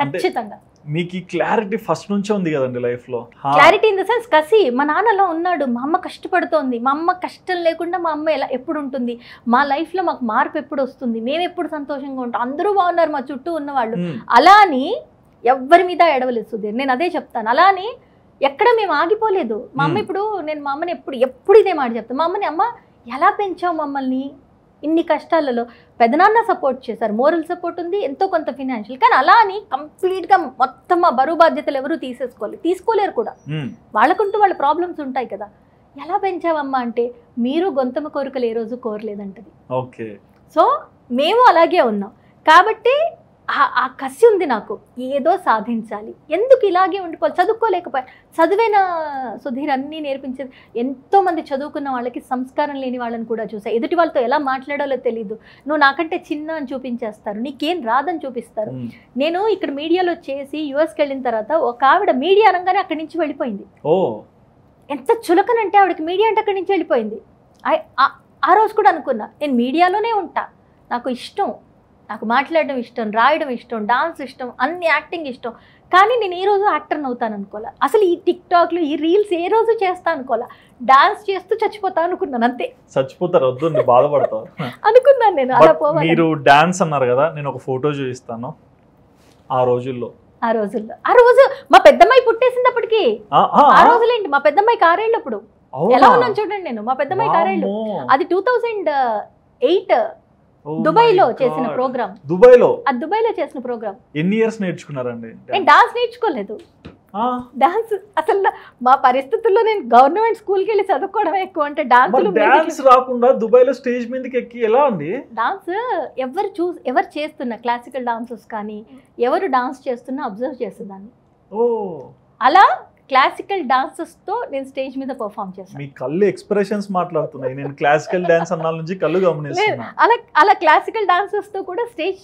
అంటే ఖచ్చితంగా. మీకు ఈ క్లారిటీ ఫస్ట్ నుంచే ఉంది కదండి లైఫ్లో క్లారిటీ ఇన్ ద సెన్స్ కసి మా నాన్న అలా ఉన్నాడు మా అమ్మ కష్టపడుతోంది మా అమ్మ కష్టం లేకుండా మా అమ్మ ఎలా ఎప్పుడు ఉంటుంది మా లైఫ్లో మాకు మార్పు ఎప్పుడు వస్తుంది మేము ఎప్పుడు సంతోషంగా ఉంటాం అందరూ బాగున్నారు మా చుట్టూ ఉన్నవాళ్ళు. మ్, అలా అని ఎవ్వరి మీద ఎడవలేదు సుధీర్ నేను అదే చెప్తాను. అలా అని ఎక్కడ మేము ఆగిపోలేదు. మా అమ్మ Hmm. ఇప్పుడు నేను మా అమ్మని ఎప్పుడు ఎప్పుడు ఇదే మాట చెప్తాను మా అమ్మని అమ్మ ఎలా పెంచావు మమ్మల్ని? ఇన్ని కష్టాలలో పెదనాన్న సపోర్ట్ చేశారు. మోరల్ సపోర్ట్ ఉంది ఎంతో కొంత ఫినాన్షియల్ కానీ అలా అని కంప్లీట్గా మొత్తం ఆ బరువు బాధ్యతలు ఎవరు తీసేసుకోవాలి తీసుకోలేరు కూడా. వాళ్ళకుంటూ వాళ్ళ ప్రాబ్లమ్స్ ఉంటాయి కదా. ఎలా పెంచావమ్మా అంటే మీరు గొంతమ కోరికలు ఏ రోజు కోరలేదంటది. ఓకే. సో మేము అలాగే ఉన్నాం. కాబట్టి ఆ- ఆ కసి ఉంది నాకు. ఏదో సాధించాలి. ఎందుకు ఇలాగే ఉండిపోవాలి? చదువుకోలేకపోయా. చదివేన సుధీర్ అన్నీ నేర్పించేది ఎంతో మంది చదువుకున్న వాళ్ళకి సంస్కారం లేని వాళ్ళని కూడా చూసా. ఎదుటి వాళ్ళతో ఎలా మాట్లాడాలో తెలియదు నువ్వు నాకంటే చిన్న అని చూపించేస్తారు. నీకేం రాదని చూపిస్తారు. నేను ఇక్కడ మీడియాలో చేసి యుఎస్కి వెళ్ళిన తర్వాత ఒక ఆవిడ మీడియా అనగానే అక్కడి నుంచి వెళ్ళిపోయింది. ఓ. ఎంత చులకనంటే ఆవిడకి మీడియా అంటే అక్కడి నుంచి వెళ్ళిపోయింది. ఆ రోజు కూడా అనుకున్నా. నేను మీడియాలోనే ఉంటా. నాకు ఇష్టం. నాకు మాట్లాడడం ఇష్టం రాయడం ఇష్టం డాన్స్ ఇష్టం అన్ని యాక్టింగ్ ఇష్టం. కానీ నేను ఈ రోజు యాక్టర్ని అవుతాను అనుకోలే అసలు ఈ టిక్ టాక్లు ఈ రీల్స్ ఏ రోజు చేస్తా అనుకోలే డాన్స్ చేస్తూ చచ్చిపోతా అనుకున్నాను అంతే. చచ్చిపోతారు వద్దు బాధపడతారు అనుకున్నాను నేను అలా పోవాలి. మీరు డాన్స్ అన్నారు కదా నేను ఒక ఫోటో చూపిస్తాను ఆ రోజుల్లో. ఆ రోజుల్లో. ఆ రోజు మా పెద్దమ్మాయి పుట్టేసింది అప్పటికి ఆ, రోజులేంటి? మా పెద్దమ్మాయి కారేళ్ళు అప్పుడు అవునా? ఎలా ఉన్నాను చూడండి నేను మా పెద్దమ్మాయి కారేళ్ళు. అది టూ థౌజండ్ ఎయిట్ దుబాయ్లో చేసిన. ప్రోగ్రామ్. దుబాయ్లో దుబాయ్లో చేసిన ప్రోగ్రామ్. ఎన్ని ఇయర్స్ నేర్చుకున్నారండి నేను డాన్స్ నేర్చుకోలేదు. డాన్స్ అసలు మా పరిస్థితుల్లో నేను గవర్నమెంట్ స్కూల్కి వెళ్ళి చదువుకోవడం ఎక్కువ. అంటే డాన్స్ రాకుండా దుబాయ్లో స్టేజ్ మీదకి ఎక్కి ఎలా అండి? డాన్స్ ఎవరు చూ ఎవరు చేస్తున్నా క్లాసికల్ డాన్సెస్ కానీ ఎవరు డాన్స్ చేస్తున్నా అబ్జర్వ్ చేసేదాన్ని. ఓ. అలా క్లాసికల్ డాన్సెస్తో నేను స్టేజ్ మీద పర్ఫామ్ చేశాను మీ కళ్ళు ఎక్స్ప్రెషన్స్ మాట్లాడుతున్నాయి. నేను క్లాసికల్ డాన్స్ అన్నాల నుంచి కళ్ళు లేదు గమనిస్తున్నా అలా అలా క్లాసికల్ డాన్సెస్తో కూడా స్టేజ్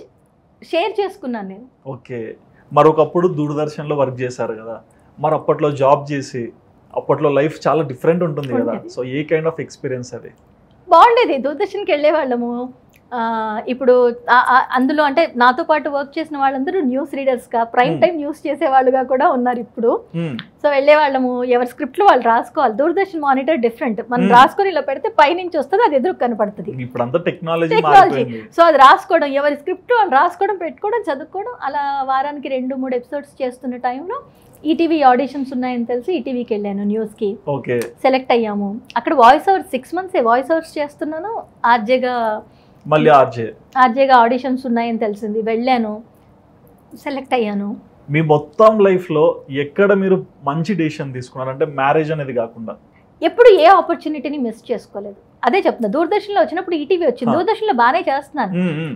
షేర్ చేసుకున్నాను నేను. ఓకే. మరొకప్పుడు దూరదర్శన్లో వర్క్ చేశారు కదా. మరి అప్పట్లో జాబ్ చేసి అప్పట్లో లైఫ్ చాలా డిఫరెంట్ ఉంటుంది కదా. So a kind of experience అది? బాగుండేది. దూరదర్శన్కి వెళ్ళేవాళ్ళము. ఆ, ఇప్పుడు అందులో అంటే నాతో పాటు వర్క్ చేసిన వాళ్ళందరూ న్యూస్ రీడర్స్గా ప్రైమ్ Hmm. టైం న్యూస్ చేసేవాళ్ళుగా కూడా ఉన్నారు ఇప్పుడు. సో వెళ్ళేవాళ్ళము ఎవరి స్క్రిప్ట్లు వాళ్ళు రాసుకోవాలి. Doordarshan monitor different. మనం. రాసుకొని ఇలా పెడితే పైనుంచి వస్తుంది అది ఎదురు కనపడుతుంది. టెక్నాలజీ సో అది రాసుకోవడం ఎవరి స్క్రిప్ట్ వాళ్ళు రాసుకోవడం పెట్టుకోవడం చదువుకోవడం అలా వారానికి రెండు మూడు ఎపిసోడ్స్ చేస్తున్న టైంలో ఈటీవీ ఆడిషన్స్ ఉన్నాయని తెలిసి ఈటీవీకి వెళ్ళాను న్యూస్కి. ఓకే. సెలెక్ట్ అయ్యాము. అక్కడ voice over six months voice overs చేస్తున్నాను. ఆర్జేగా మళ్ళీ ఆర్జే. ఆర్జేగా ఆడిషన్స్ ఉన్నాయని తెలిసింది. వెళ్ళాను. సెలెక్ట్ అయ్యాను. మీ మొత్తం లైఫ్లో ఎక్కడ మీరు మంచి డెసిషన్ తీసుకున్నారు? అంటే మ్యారేజ్ అనేది కాకుండా. ఎప్పుడు ఏ ఆపర్చునిటీని మిస్ చేసుకోలేదు. అదే చెప్తున్నా దూరదర్శన్లో వచ్చినప్పుడు ఈటీవీ వచ్చింది. దూరదర్శన్లో బాగానే చేస్తున్నాను.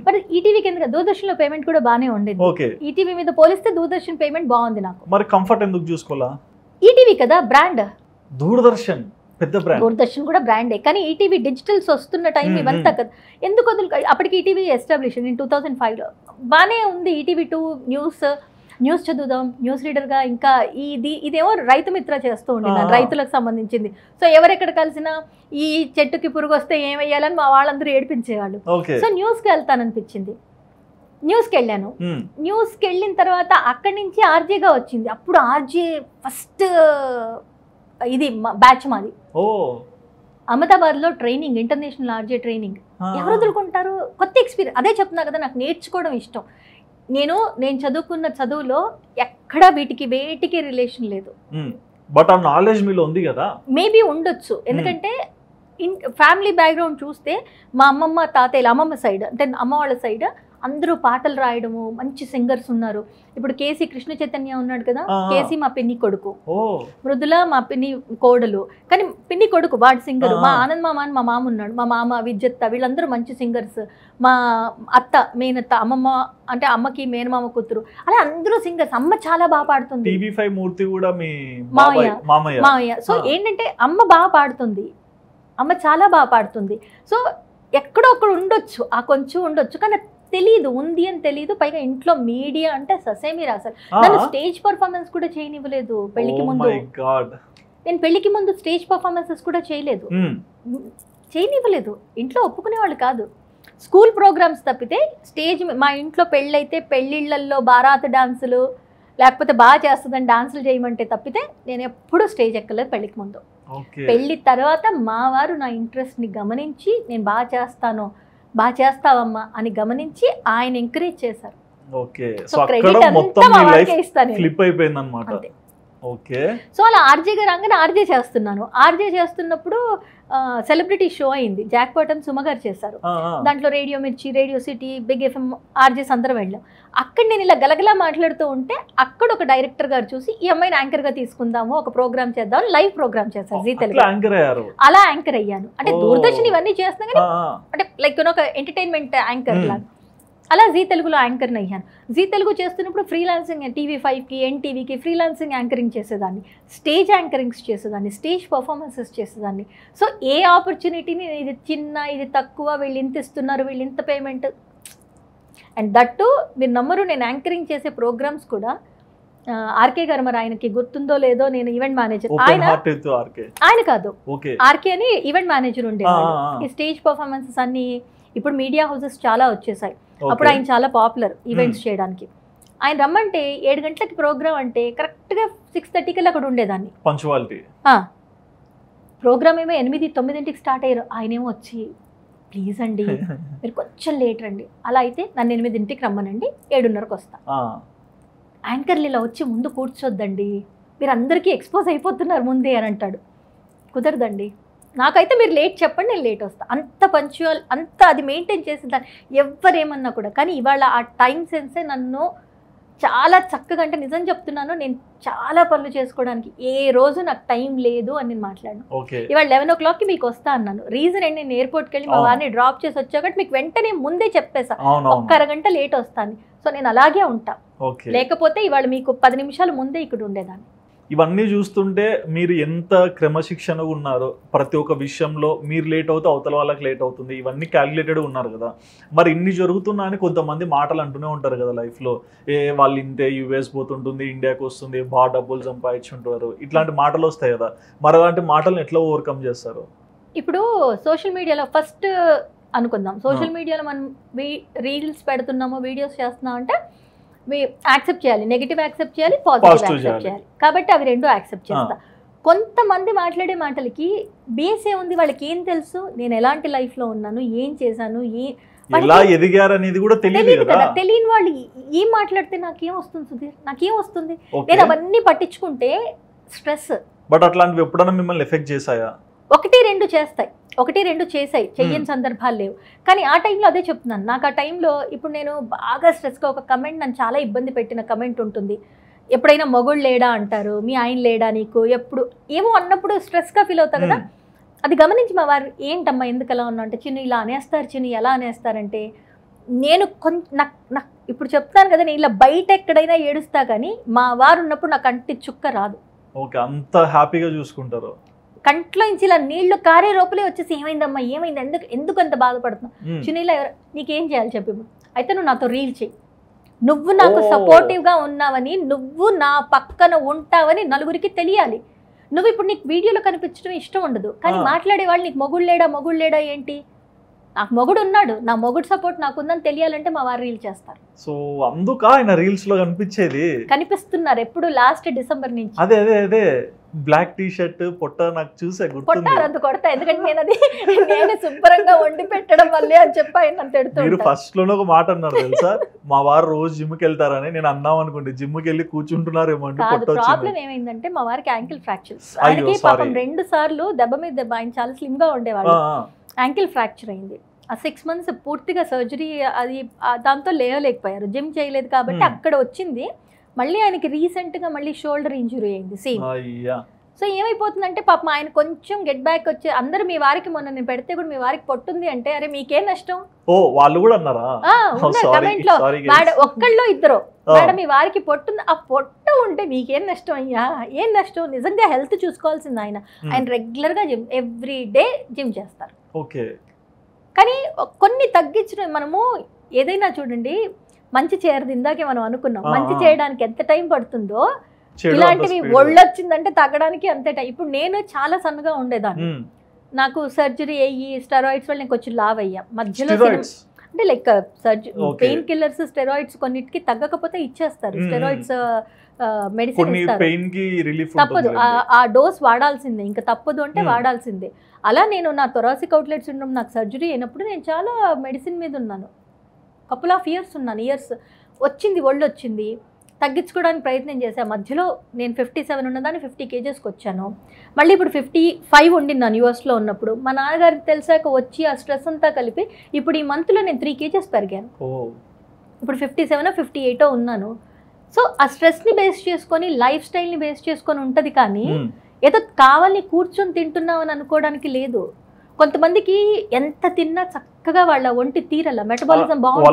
మరి ఈటీవీకి ఎందుకు దూరదర్శన్లో పేమెంట్ కూడా బాగానే ఉండేది. ఓకే. ఈటీవీ మీద పోలిస్తే దూరదర్శన్ పేమెంట్ బాగుంది నాకు. మరి కంఫర్ట్ ఎందుకు చూసుకోవాలా? ఈటీవీ కదా బ్రాండ్. దూరదర్శన్. పెద్ద బ్రాండ్ దూరదర్శన్ కూడా బ్రాండే కానీ ఈటీవీ డిజిటల్స్ వస్తున్న టైం ఇవంతా కదా. ఎందుకు వదులు అప్పటికి ఈటీవీ ఎస్టాబ్లిష్ నేను టూ థౌసండ్ ఫైవ్లో బాగానే ఉంది ఈటీవీ టూ న్యూస్ న్యూస్ చదువుదాం న్యూస్ రీడర్గా ఇంకా ఇది ఇదేమో రైతు మిత్ర చేస్తూ ఆ. రైతులకు సంబంధించింది. సో ఎవరెక్కడ కలిసినా ఈ చెట్టుకి పురుగు వస్తే ఏం వేయాలని మా వాళ్ళందరూ ఏడిపించేవాళ్ళు. సో న్యూస్కి వెళ్తాననిపించింది. న్యూస్కి వెళ్ళాను. న్యూస్కి వెళ్ళిన తర్వాత అక్కడి నుంచి ఆర్జేగా వచ్చింది. అప్పుడు ఆర్జే ఫస్ట్ ఇది బ్యాచ్ మాది. ఓ. అహ్మదాబాద్లో ట్రైనింగ్ ఇంటర్నేషనల్ ఆర్జే ట్రైనింగ్. ఎవరు వదులుకుంటారు? కొత్త ఎక్స్పీరియన్స్ అదే చెప్తున్నా కదా నాకు నేర్చుకోవడం ఇష్టం. నేను నేను చదువుకున్న చదువులో ఎక్కడా వీటికి వేటికి రిలేషన్ లేదు. బట్ ఆ నాలెడ్జ్ మీలో ఉంది కదా? మేబీ ఉండొచ్చు. ఎందుకంటే ఇన్ ఫ్యామిలీ బ్యాక్గ్రౌండ్ చూస్తే మా అమ్మమ్మ తాతయ్యలు అమ్మమ్మ సైడ్ అంటే అమ్మ వాళ్ళ సైడ్ అందరూ పాటలు రాయడము మంచి సింగర్స్ ఉన్నారు. ఇప్పుడు కేసీ కృష్ణ చైతన్య ఉన్నాడు కదా. కేసీ మా పిన్ని కొడుకు. మృదుల మా పిన్ని కోడలు. కానీ పిన్ని కొడుకు వాడు సింగర్. మా ఆనంద్ మామ అని మా మామ ఉన్నాడు. మా మామ విద్యత్త వీళ్ళందరూ మంచి సింగర్స్. మా అత్త మేనత్త అమ్మమ్మ అంటే అమ్మకి మేనమామ కూతురు. అలా అందరూ సింగర్స్. అమ్మ చాలా బాగా పాడుతుంది. మూర్తి కూడా మీ మామయ్య. సో. ఏంటంటే అమ్మ బాగా పాడుతుంది. అమ్మ చాలా బాగా పాడుతుంది. సో ఎక్కడో ఒకడు ఉండొచ్చు. ఆ కొంచెం ఉండొచ్చు. కానీ తెలీదు ఉంది అని తెలీదు. పైగా ఇంట్లో మీడియా అంటే ససేమి రాశారు నన్ను స్టేజ్ పర్ఫార్మెన్స్ కూడా చేయనివ్వలేదు పెళ్ళికి ముందు. మై గాడ్ నేను పెళ్ళికి ముందు స్టేజ్ పర్ఫార్మెన్సెస్ కూడా చేయలేదు. చేయనివ్వలేదు. ఇంట్లో ఒప్పుకునేవాళ్ళు కాదు. స్కూల్ ప్రోగ్రామ్స్ తప్పితే స్టేజ్ మీ- ఇంట్లో పెళ్ళైతే పెళ్ళిళ్ళల్లో బారాత్ డాన్సులు లేకపోతే బాగా చేస్తుందని డాన్సులు చేయమంటే తప్పితే నేను ఎప్పుడూ స్టేజ్ ఎక్కలేదు పెళ్ళికి ముందు. పెళ్ళి తర్వాత మా వారు నా ఇంట్రెస్ట్ని గమనించి నేను బాగా చేస్తాను బాగా చేస్తావమ్మా అని గమనించి ఆయన ఎంకరేజ్ చేశారు. ఓకే. సో క్రెడిట్ అంతా ఇస్తాను. ఫ్లిప్ అయిపోయింది అనమాట ఓకే. అలా ఆర్జేగా రాగానే ఆర్జే చేస్తున్నాను. ఆర్జే చేస్తున్నప్పుడు సెలబ్రిటీ షో అయింది జాక్ పాటన్ సుమ గారు చేశారు. దాంట్లో radio Mirchi radio city big FM RJs అందరం వెళ్ళాం అక్కడ నేను ఇలా గలగలా మాట్లాడుతూ ఉంటే అక్కడ ఒక డైరెక్టర్ గారు చూసి ఈ అమ్మాయిని యాంకర్గా తీసుకుందాము ఒక ప్రోగ్రామ్ చేద్దాం లైవ్ ప్రోగ్రామ్ చేశారు జీ తెలుగు అలా యాంకర్ అయ్యాను అంటే. దూరదర్శన్ ఇవన్నీ చేస్తున్నా కానీ. అంటే లైక్ ఒక ఎంటర్టైన్మెంట్ యాంకర్. లాగా అలా జీ తెలుగులో యాంకర్ని అయ్యాను జీ తెలుగు చేస్తున్నప్పుడు ఫ్రీలాన్సింగ్ టీవీ ఫైవ్కి ఎన్టీవీకి ఫ్రీలాన్సింగ్ యాంకరింగ్ చేసేదాన్ని. స్టేజ్ యాంకరింగ్స్ చేసేదాన్ని స్టేజ్ పర్ఫార్మెన్సెస్ చేసేదాన్ని. సో ఏ ఆపర్చునిటీని ఇది చిన్న ఇది తక్కువ వీళ్ళు ఇంత ఇస్తున్నారు వీళ్ళు ఇంత పేమెంట్. అండ్ దట్టు మీరు నమ్మరు నేను యాంకరింగ్ చేసే ప్రోగ్రామ్స్ కూడా ఆర్కే గారు మరి ఆయనకి గుర్తుందో లేదో నేను ఈవెంట్ మేనేజర్. ఆయన ఆయన కాదు. ఆర్కే అని ఈవెంట్ మేనేజర్ ఉండేవాడు. ఆ. ఈ స్టేజ్ పర్ఫార్మెన్సెస్ అన్ని ఇప్పుడు మీడియా హౌసెస్ చాలా వచ్చేసాయి. అప్పుడు ఆయన చాలా పాపులర్ ఈవెంట్స్ చేయడానికి. ఆయన రమ్మంటే ఏడు గంటలకి ప్రోగ్రామ్ అంటే కరెక్ట్గా సిక్స్ థర్టీకి అక్కడ ఉండేదాన్ని. పంచువాలిటీ. ప్రోగ్రామ్ ఏమో ఎనిమిది తొమ్మిదింటికి స్టార్ట్ అయ్యారు. ఆయనేమో వచ్చి ప్లీజ్ అండి [laughs] మీరు కొంచెం లేట్ రండి. అలా అయితే నన్ను ఎనిమిదింటికి రమ్మనండి ఏడున్నరకు వస్తా. యాంకర్లు ఇలా వచ్చి ముందు కూర్చోద్దండి. మీరు అందరికీ ఎక్స్పోజ్ అయిపోతున్నారు ముందే అని అంటాడు. కుదరదండి. నాకైతే మీరు లేట్ చెప్పండి నేను లేట్ వస్తా. అంత పంచువల్ అంత అది మెయింటైన్ చేసేదాన్ని ఎవరేమన్నా కూడా. కానీ ఇవాళ ఆ టైం సెన్సే నన్ను చాలా చక్కగా అంటే నిజం చెప్తున్నాను నేను చాలా పనులు చేసుకోవడానికి ఏ రోజు నాకు టైం లేదు అని నేను మాట్లాడను. ఇవాళ లెవెన్ ఓ క్లాక్కి మీకు వస్తా అన్నాను. రీజన్ ఏంటి? నేను ఎయిర్పోర్ట్కి వెళ్ళి మా. వారిని డ్రాప్ చేసి వచ్చాక మీకు వెంటనే ముందే చెప్పేసా. ఒక్క అరగంట లేట్ వస్తాను. సో నేను అలాగే ఉంటా. ఓకే. లేకపోతే ఇవాళ మీకు పది నిమిషాల ముందే ఇక్కడ ఉండేదాన్ని. ఇవన్నీ చూస్తుంటే మీరు ఎంత క్రమశిక్షణగా ఉన్నారో ప్రతి ఒక్క విషయంలో మీరు లేట్ అవుతే అవతల వాళ్ళకి లేట్ అవుతుంది. ఇవన్నీ క్యాలిక్యులేటెడ్ ఉన్నారు కదా. మరి ఇన్ని జరుగుతున్నా అని కొంతమంది మాటలు అంటూనే ఉంటారు కదా లైఫ్లో. ఏ వాళ్ళు ఇంతే యుఎస్ పోతుంటుంది ఇండియాకి వస్తుంది బాగా డబ్బులు సంపాదించుంటారు ఇట్లాంటి మాటలు వస్తాయి కదా. మరి అలాంటి మాటలను ఎట్లా ఓవర్కమ్ చేస్తారు? ఇప్పుడు సోషల్ మీడియాలో ఫస్ట్ అనుకుందాం. సోషల్ మీడియాలో మనం రీల్స్ పెడుతున్నాము వీడియోస్ చేస్తున్నాం అంటే యాక్సెప్ట్ చేయాలి. నెగిటివ్ యాక్సెప్ట్ చేయాలి పాజిటివ్ యాక్సెప్ట్ చేయాలి. కాబట్టి అవి రెండు యాక్సెప్ట్ చేస్తా. కొంతమంది మాట్లాడే మాటలకి బేస్ ఏముంది వాళ్ళకి ఏం తెలుసు? నేను ఎలాంటి లైఫ్లో ఉన్నాను? ఏం చేశాను? ఏ వాళ్ళకి ఎలా ఎదిగారు అనేది కూడా తెలియదు కదా. తెలియని వాళ్ళు ఏం మాట్లాడితే నాకేం వస్తుంది సుధీర్? నాకేం వస్తుంది? నేను అవన్నీ పట్టించుకుంటే స్ట్రెస్ బట్ అట్లాంటివి ఎప్పుడైనా మిమ్మల్ని ఎఫెక్ట్ చేశాయా? ఒకటి రెండు చేస్తాయి. ఒకటి రెండు చేసాయి. చెయ్యని సందర్భాలు లేవు. కానీ ఆ టైంలో అదే చెప్తున్నాను. నాకు ఆ టైంలో ఇప్పుడు నేను బాగా స్ట్రెస్గా ఒక కమెంట్ నన్ను చాలా ఇబ్బంది పెట్టిన కమెంట్ ఉంటుంది. ఎప్పుడైనా మొగుడు లేడా అంటారు. మీ ఆయన లేడా నీకు? ఎప్పుడు? ఏమో అన్నప్పుడు స్ట్రెస్గా ఫీల్ అవుతా కదా. అది గమనించి మా వారు ఏంటమ్మా ఎందుకు అలా ఉన్నా అంటే చిన్న ఇలా అనేస్తారు చిన్న ఎలా అనేస్తారంటే నేను కొంచెం నాకు నాకు ఇప్పుడు చెప్తాను కదా నేను ఇలా బయట ఎక్కడైనా ఏడుస్తా కానీ మా వారు ఉన్నప్పుడు నాకు కంటి చుక్క రాదు. ఓకే. అంత హ్యాపీగా చూసుకుంటారు. కంట్లో నుంచి ఇలా నీళ్ళు కారే లోపలే వచ్చేసి ఏమైందమ్మా ఏమైంది? ఎందుకు ఎందుకు అంత బాధపడుతున్నావు. సునీల ఎవరు నీకేం చేయాలి చెప్పి. అయితే నువ్వు నాతో రీల్ చెయ్యి. నువ్వు నాకు ఓ. సపోర్టివ్గా ఉన్నావని నువ్వు నా పక్కన ఉంటావని నలుగురికి తెలియాలి. నువ్వు ఇప్పుడు నీకు వీడియోలో కనిపించడం ఇష్టం ఉండదు. కానీ. మాట్లాడే వాళ్ళు నీకు మొగుడు లేడా మొగుడు లేడా ఏంటి? నాకు మొగుడు ఉన్నాడు. నా మొగుడు సపోర్ట్ నాకుందని తెలియాలంటే మా వారు రీల్ చేస్తారు. సో అందుక ఆయన రీల్స్లో కనిపించేది. కనిపిస్తున్నారు ఎప్పుడు లాస్ట్ డిసెంబర్ నుంచి. అదే అదే అదే. బ్లాక్ టీ షర్ట్ పొట్ట నాకు చూసే గుర్తుంది అంత కొడతా ఎందుకంటే నేను అది నేను శుభ్రంగా వండి పెట్టడం వల్లే అని చెప్పి ఆయన తిడుతూ మీరు. ఫస్ట్లోనే ఒక మాట అన్నారు తెలుసా మా వారు రోజు జిమ్కి వెళ్తారని నేను అన్నాం అనుకోండి జిమ్కి వెళ్ళి కూర్చుంటున్నారేమో అంటే ప్రాబ్లం ఏమైందంటే మా వారికి యాంకిల్ ఫ్రాక్చర్ ఆయనకి పాపం. రెండు సార్లు దెబ్బ మీద దెబ్బ ఆయన చాలా స్లిమ్గా ఆ. యాంకిల్ ఫ్రాక్చర్ అయింది ఆ సిక్స్ మంత్స్ పూర్తిగా సర్జరీ అది దాంతో లేవలేకపోయారు జిమ్ చేయలేదు కాబట్టి Hmm. అక్కడ వచ్చింది మళ్ళీ ఆయనకి రీసెంట్గా మళ్ళీ షోల్డర్ ఇంజురీ అయింది సేమ్. సో ఏమైపోతుందంటే పాపం ఆయన కొంచెం గెట్ బ్యాక్ వచ్చి అందరూ మీ వారికి మొన్న నేను పెడితే కూడా మీ వారికి పొట్టుంది అంటే అరే మీకేం నష్టం? ఓ వాళ్ళు కూడా అన్నారా? సారీ comment లో మేడం ఒక్కళ్ళు ఇద్దరు. మేడం మీ వారికి పొట్టుంది. ఆ పొట్ట ఉంటే మీకేం నష్టం అయ్యా? ఏం నష్టం? నిజంగా హెల్త్ చూసుకోవాల్సింది ఆయన. ఆయన రెగ్యులర్గా జిమ్ ఎవ్రీ డే జిమ్ చేస్తారు. ఓకే. కానీ కొన్ని తగ్గించడం మనము ఏదైనా చూడండి మంచి చేయరు ఇందాకే మనం అనుకున్నాం మంచి. చేయడానికి ఎంత టైం పడుతుందో ఇలాంటివి speed. ఒళ్ళు వచ్చిందంటే తగ్గడానికి అంతే టైం ఇప్పుడు నేను చాలా సన్నగా ఉండేదాన్ని. నాకు సర్జరీ అయ్యి స్టెరాయిడ్స్ వల్ల నేను కొంచెం లావ్ అయ్యా మధ్యలో అంటే like surgery. Pain killers steroids కొన్నిటికి తగ్గకపోతే ఇచ్చేస్తారు. స్టెరాయిడ్స్ మెడిసిన్ తప్పదు ఆ- డోస్ వాడాల్సిందే ఇంకా తప్పదు అంటే. వాడాల్సిందే అలా నేను నా థొరాసిక్ అవుట్లెట్ సిండ్రోమ్ నాకు సర్జరీ అయినప్పుడు నేను చాలా మెడిసిన్ మీద ఉన్నాను కపుల్ ఆఫ్ ఇయర్స్ ఉన్నాను ఇయర్స్ వచ్చింది ఒళ్ళు వచ్చింది. తగ్గించుకోవడానికి ప్రయత్నం చేశాను మధ్యలో నేను ఫిఫ్టీ సెవెన్ ఉన్నదాన్ని ఫిఫ్టీ కేజెస్కి వచ్చాను మళ్ళీ ఇప్పుడు ఫిఫ్టీ ఫైవ్ ఉండిన్నాను యూఎస్లో ఉన్నప్పుడు మా నాన్నగారికి తెలిసాక వచ్చి ఆ స్ట్రెస్ అంతా కలిపి ఇప్పుడు ఈ మంత్లో నేను త్రీ కేజెస్ పెరిగాను. ఇప్పుడు ఫిఫ్టీ సెవెన్ ఫిఫ్టీ ఎయిటో ఉన్నాను. సో ఆ స్ట్రెస్ని బేస్ చేసుకొని లైఫ్ స్టైల్ని బేస్ చేసుకొని ఉంటుంది కానీ. ఏదో కావాలని కూర్చొని తింటున్నాం అని అనుకోవడానికి లేదు. కొంతమందికి ఎంత తిన్నా చక్కగా వాళ్ళ ఒంటి తీరల మెటబాలిజం బాగుంటుంది.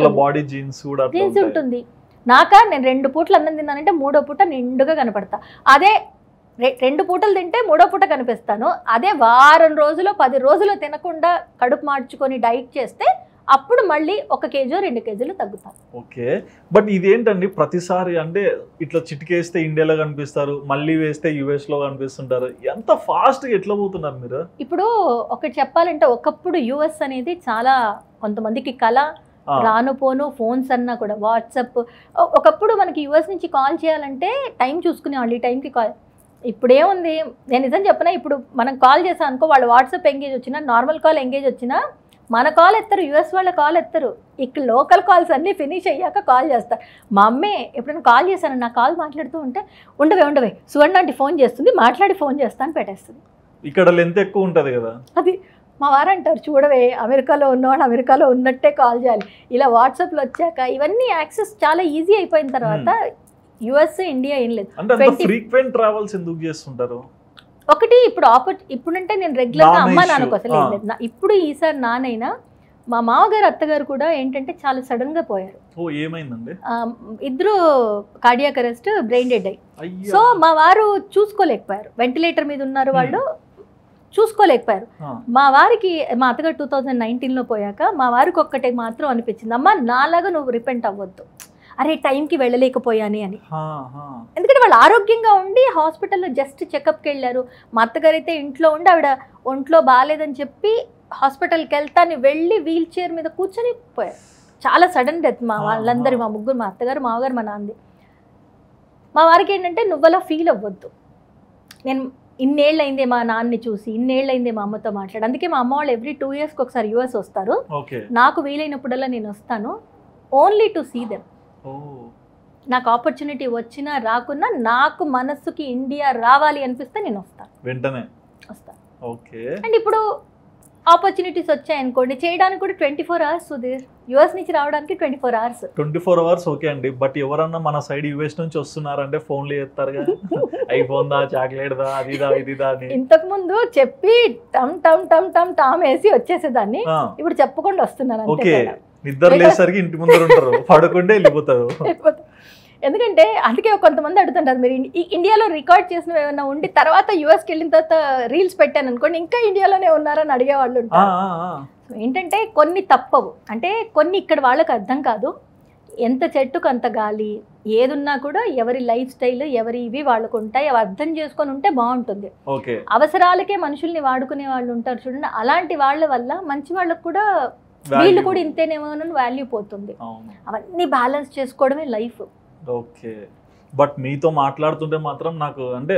జీన్స్. ఉంటుంది. నాకా నేను రెండు పూటలు అన్నం తిన్నానంటే మూడో పూట నిండుగా కనపడతా. అదే రెండు పూటలు తింటే మూడో పూట కనిపిస్తాను. అదే వారం రోజులు పది రోజులు తినకుండా కడుపు మార్చుకొని డైట్ చేస్తే అప్పుడు మళ్ళీ ఒక కేజీ రెండు కేజీలు తగ్గుతాను ఓకే. బట్ ఇదేంటండి? ప్రతిసారి అంటే ఇట్లా చిటికేస్తే ఇండియాలో కనిపిస్తారు మళ్ళీ వేస్తే యుఎస్లో కనిపిస్తుంటారు. ఎంత ఫాస్ట్గా ఎట్లా పోతున్నారు మీరు? ఇప్పుడు ఒకటి చెప్పాలంటే ఒకప్పుడు యుఎస్ అనేది చాలా కొంతమందికి కళ రాను పోను ఫోన్స్ అన్నా కూడా వాట్సప్. ఒకప్పుడు మనకి యూఎస్ నుంచి కాల్ చేయాలంటే టైం చూసుకునేవాళ్ళు ఈ టైంకి కాల్. ఇప్పుడేముంది? నేను నిజం చెప్పినా? ఇప్పుడు మనం కాల్ చేసాం అనుకో వాళ్ళు వాట్సాప్ ఎంగేజ్ వచ్చినా నార్మల్ కాల్ ఎంగేజ్ వచ్చినా మన కాల్ ఎత్తరు యూఎస్ వాళ్ళ కాల్ ఎత్తరు. ఇక్కడ లోకల్ కాల్స్ అన్నీ ఫినిష్ అయ్యాక కాల్ చేస్తారు మా అమ్మే ఎప్పుడైనా కాల్ చేశాను? నా కాల్ మాట్లాడుతూ ఉంటే ఉండవే ఉండవే సువర్ణ ఆంటీ ఫోన్ చేస్తుంది మాట్లాడి ఫోన్ చేస్తాను పెట్టేస్తుంది. ఇక్కడ లెంత్ ఎక్కువ ఉంటది కదా. అది మా వారు అంటారు చూడవే అమెరికాలో ఉన్నవాడు అమెరికాలో ఉన్నట్టే కాల్ చేయాలి. ఇలా వాట్సాప్లో వచ్చాక ఇవన్నీ యాక్సెస్ చాలా ఈజీ అయిపోయిన తర్వాత యుఎస్ ఇండియా ఏం లేదు. అంటే అంత 20 ఫ్రీక్వెంట్ ట్రావెల్స్ ఎందుకు చేస్తుంటారు? ఒకటి ఇప్పుడు ఆపర్ ఇప్పుడంటే నేను రెగ్యులర్గా అమ్మ. నాన్నకు అసలు ఏం. లేదు. ఇప్పుడు ఈసారి నానైనా మా మామగారు అత్తగారు కూడా ఏంటంటే చాలా సడన్గా పోయారు. ఓ ఏమైందండి? ఆ, ఇద్దరు కార్డియాక్ అరెస్ట్ బ్రెయిన్ డెడ్ అయ్యి. సో మా వారు చూసుకోలేకపోయారు. వెంటిలేటర్ మీద ఉన్నారు వాళ్ళు చూసుకోలేకపోయారు. మా వారికి మా అత్తగారు టూ థౌజండ్ నైన్టీన్లో పోయాక మా వారికి ఒక్కటే మాత్రం అనిపించింది. అమ్మ నాలాగా నువ్వు రిపెంట్ అవ్వద్దు. అరే టైంకి వెళ్ళలేకపోయాని అని. ఎందుకంటే వాళ్ళు ఆరోగ్యంగా ఉండి హాస్పిటల్లో జస్ట్ చెకప్కి వెళ్ళారు. మా అత్తగారు అయితే ఇంట్లో ఉండి ఆవిడ ఒంట్లో బాగాలేదని చెప్పి హాస్పిటల్కి వెళ్తాను వెళ్ళి వీల్ చైర్ మీద కూర్చొని పోయారు. చాలా సడన్ డెత్ మా. వాళ్ళందరి మా ముగ్గురు మా అత్తగారు మామగారు మా నాన్నది మా వారికి ఏంటంటే నువ్వలా ఫీల్ అవ్వద్దు. నేను ఇన్నేళ్ళు అయిందే మా నాన్నని చూసి ఇన్నేళ్ళు అయిందే మా అమ్మతో మాట్లాడు. అందుకే మా అమ్మ వాళ్ళు ఎవ్రీ టూ ఇయర్స్కి ఒకసారి యూఎస్ వస్తారు. నాకు వీలైనప్పుడల్లా నేను వస్తాను. Only to see them. నాకు ఆపర్చునిటీ వచ్చినా రాకున్నా నాకు మనస్సుకి ఇండియా రావాలి అనిపిస్తే నేను వస్తాను వెంటనే? వస్తాను ఓకే. అండ్ ఇప్పుడు ఆపర్చునిటీస్ వచ్చాయనుకోండి చేయడానికి కూడా twenty four hours Sudheer. US నుంచి రావడానికి twenty four hours twenty four hours okay అండి. బట్ ఎవరన్నా మన సైడ్ యూఎస్ నుంచి వస్తున్నారంటే ఫోన్లు చేస్తారుగా ఐఫోన్ దా చాక్లెట్ దా అదిదా ఇదిదా అని. ఇంతకు ముందు చెప్పి టమ్ టమ్ టమ్ టమ్ టామ్ వేసి వచ్చేసేదాన్ని. ఇప్పుడు చెప్పకుండా వస్తున్నాను ఓకే. నిద్ర లేసరికి ఇంటి ముందర ఉంటారు. పడుకుంటే వెళ్ళిపోతారు. ఎందుకంటే అందుకే కొంతమంది అడుగుతుంటారు మీరు ఇండియాలో రికార్డ్ చేసినవి ఏమైనా ఉండి తర్వాత యుఎస్కి వెళ్ళిన తర్వాత రీల్స్ పెట్టాను అనుకోండి ఇంకా ఇండియాలోనే ఉన్నారని అడిగే వాళ్ళు ఆ, ఉంటారు ఏంటంటే కొన్ని తప్పవు. అంటే కొన్ని ఇక్కడ వాళ్ళకి అర్థం కాదు. ఎంత చెట్టుకు అంత గాలి ఏదున్నా కూడా ఎవరి లైఫ్ స్టైల్ ఎవరి ఇవి వాళ్ళకు ఉంటాయి. అవి అర్థం చేసుకొని ఉంటే బాగుంటుంది. అవసరాలకే మనుషుల్ని వాడుకునే వాళ్ళు ఉంటారు చూడండి. అలాంటి వాళ్ళ వల్ల మంచి వాళ్ళకు కూడా వీళ్ళు. కూడా ఇంతేనేమో వాల్యూ పోతుంది. అవును. అవన్నీ బ్యాలెన్స్ చేసుకోవడమే లైఫ్ ఓకే. బట్ మీతో మాట్లాడుతుంటే మాత్రం నాకు అంటే